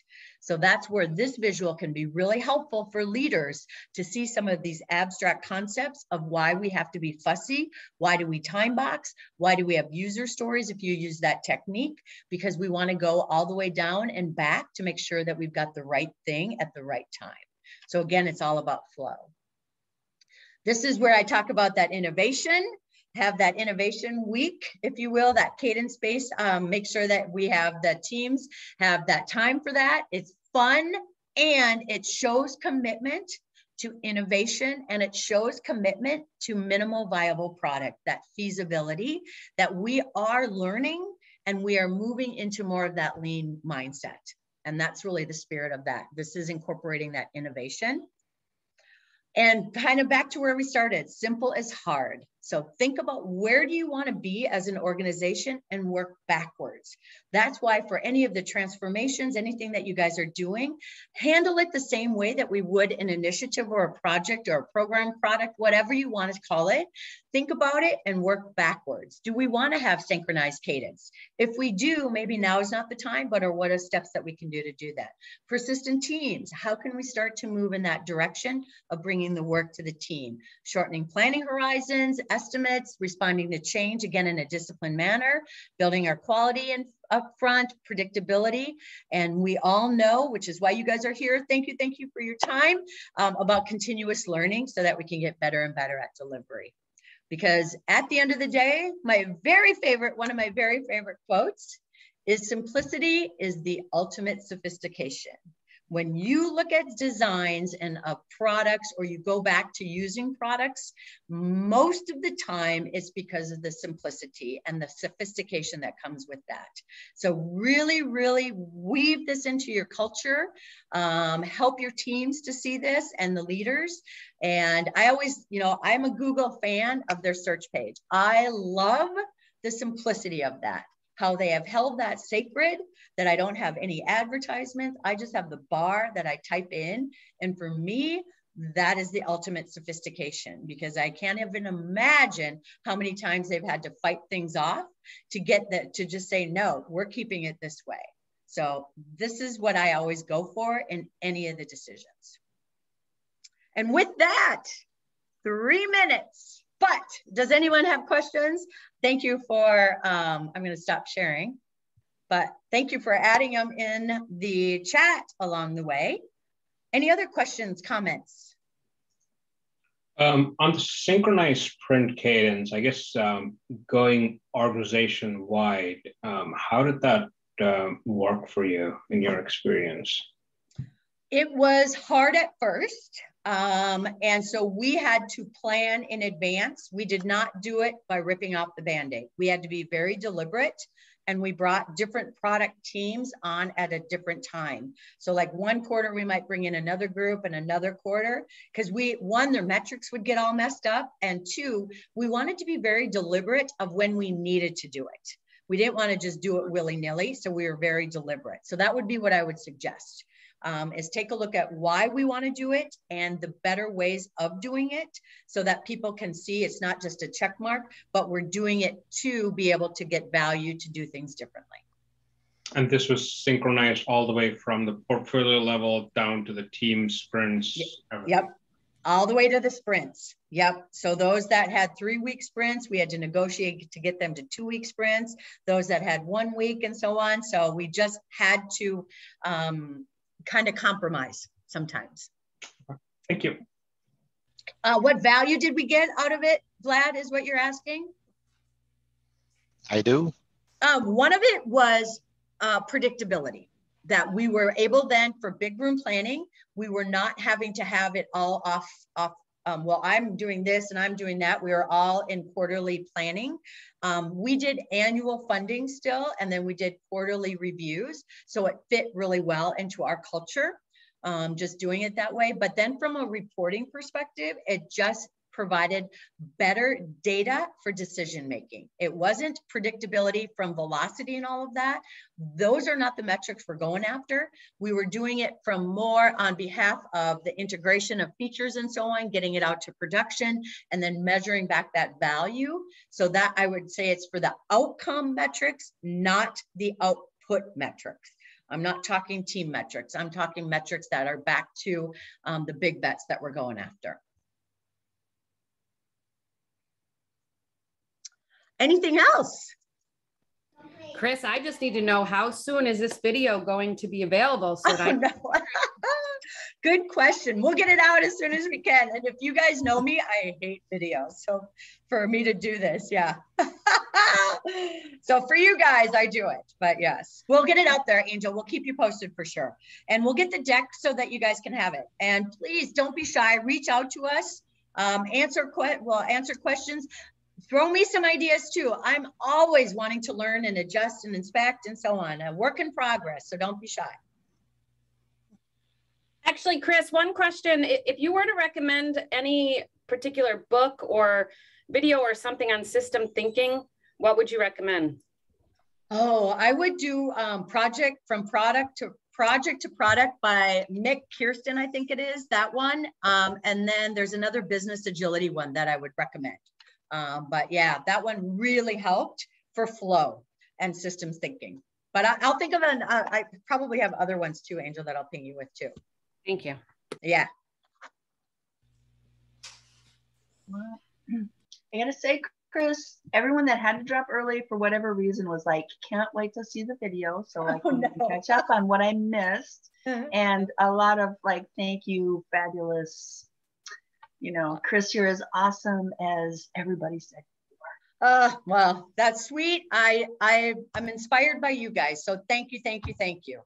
So that's where this visual can be really helpful for leaders to see some of these abstract concepts of why we have to be fussy. Why do we time box? Why do we have user stories if you use that technique? Because we want to go all the way down and back to make sure that we've got the right thing at the right time. So again, it's all about flow. This is where I talk about that innovation have that innovation week, if you will, that cadence space. Um, make sure that we have the teams have that time for that. It's fun and it shows commitment to innovation and it shows commitment to minimal viable product, that feasibility that we are learning and we are moving into more of that lean mindset. And that's really the spirit of that. This is incorporating that innovation. And kind of back to where we started, simple is hard. So think about where do you want to be as an organization and work backwards. That's why for any of the transformations, anything that you guys are doing, handle it the same way that we would an initiative or a project or a program product, whatever you want to call it. Think about it and work backwards. Do we want to have synchronized cadence? If we do, maybe now is not the time, but are what are steps that we can do to do that? Persistent teams, how can we start to move in that direction of bringing the work to the team? Shortening planning horizons, estimates, responding to change, again, in a disciplined manner, building our quality and upfront predictability. And we all know, which is why you guys are here. Thank you, thank you for your time um, about continuous learning so that we can get better and better at delivery. Because at the end of the day, my very favorite, one of my very favorite quotes is simplicity is the ultimate sophistication when you look at designs and uh, products or you go back to using products, most of the time it's because of the simplicity and the sophistication that comes with that. So really, really weave this into your culture, um, help your teams to see this and the leaders. And I always, you know, I'm a Google fan of their search page. I love the simplicity of that how they have held that sacred, that I don't have any advertisements. I just have the bar that I type in. And for me, that is the ultimate sophistication because I can't even imagine how many times they've had to fight things off to get that to just say, no, we're keeping it this way. So this is what I always go for in any of the decisions. And with that, three minutes. But does anyone have questions? Thank you for, um, I'm going to stop sharing. But thank you for adding them in the chat along the way. Any other questions, comments? Um, on the synchronized sprint cadence, I guess um, going organization wide, um, how did that uh, work for you in your experience? It was hard at first. Um, and so we had to plan in advance. We did not do it by ripping off the band aid. We had to be very deliberate and we brought different product teams on at a different time. So like one quarter, we might bring in another group and another quarter because we, one, their metrics would get all messed up. And two, we wanted to be very deliberate of when we needed to do it. We didn't want to just do it willy nilly. So we were very deliberate. So that would be what I would suggest um, is take a look at why we want to do it and the better ways of doing it so that people can see it's not just a check mark, but we're doing it to be able to get value to do things differently. And this was synchronized all the way from the portfolio level down to the team sprints. Yep. All the way to the sprints. Yep. So those that had three week sprints, we had to negotiate to get them to two week sprints. Those that had one week and so on. So we just had to um, kind of compromise sometimes. Thank you. Uh, what value did we get out of it, Vlad, is what you're asking? I do. Um, one of it was uh, predictability that we were able then for big room planning, we were not having to have it all off, off um, well, I'm doing this and I'm doing that. We are all in quarterly planning. Um, we did annual funding still, and then we did quarterly reviews. So it fit really well into our culture, um, just doing it that way. But then from a reporting perspective, it just provided better data for decision making. It wasn't predictability from velocity and all of that. Those are not the metrics we're going after. We were doing it from more on behalf of the integration of features and so on, getting it out to production, and then measuring back that value. So that I would say it's for the outcome metrics, not the output metrics. I'm not talking team metrics. I'm talking metrics that are back to um, the big bets that we're going after. Anything else? Chris, I just need to know how soon is this video going to be available so that oh. Good question. We'll get it out as soon as we can. And if you guys know me, I hate videos. So for me to do this, yeah. so for you guys, I do it. But yes, we'll get it out there, Angel. We'll keep you posted for sure. And we'll get the deck so that you guys can have it. And please don't be shy. Reach out to us. Um, answer que- well answer questions throw me some ideas too. I'm always wanting to learn and adjust and inspect and so on. A work in progress, so don't be shy. Actually, Chris, one question. If you were to recommend any particular book or video or something on system thinking, what would you recommend? Oh, I would do um, Project from Product to Project to Product by Mik Kersten, I think it is, that one. Um, and then there's another business agility one that I would recommend. Um, but yeah, that one really helped for flow and systems thinking. But I, will think of an, uh, I probably have other ones too, Angel, that I'll ping you with too. Thank you. Yeah. I gotta say, Chris, everyone that had to drop early for whatever reason was like, can't wait to see the video so I oh, can oh, no. catch up on what I missed. and a lot of like, thank you, fabulous you know, Chris, you're as awesome as everybody said you are. Uh, well, that's sweet. I, I, I'm inspired by you guys. So thank you, thank you, thank you.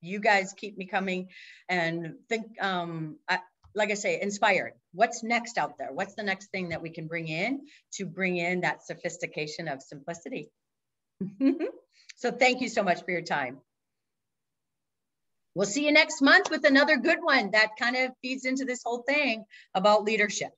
You guys keep me coming and think, um, I, like I say, inspired. What's next out there? What's the next thing that we can bring in to bring in that sophistication of simplicity? so thank you so much for your time. We'll see you next month with another good one that kind of feeds into this whole thing about leadership.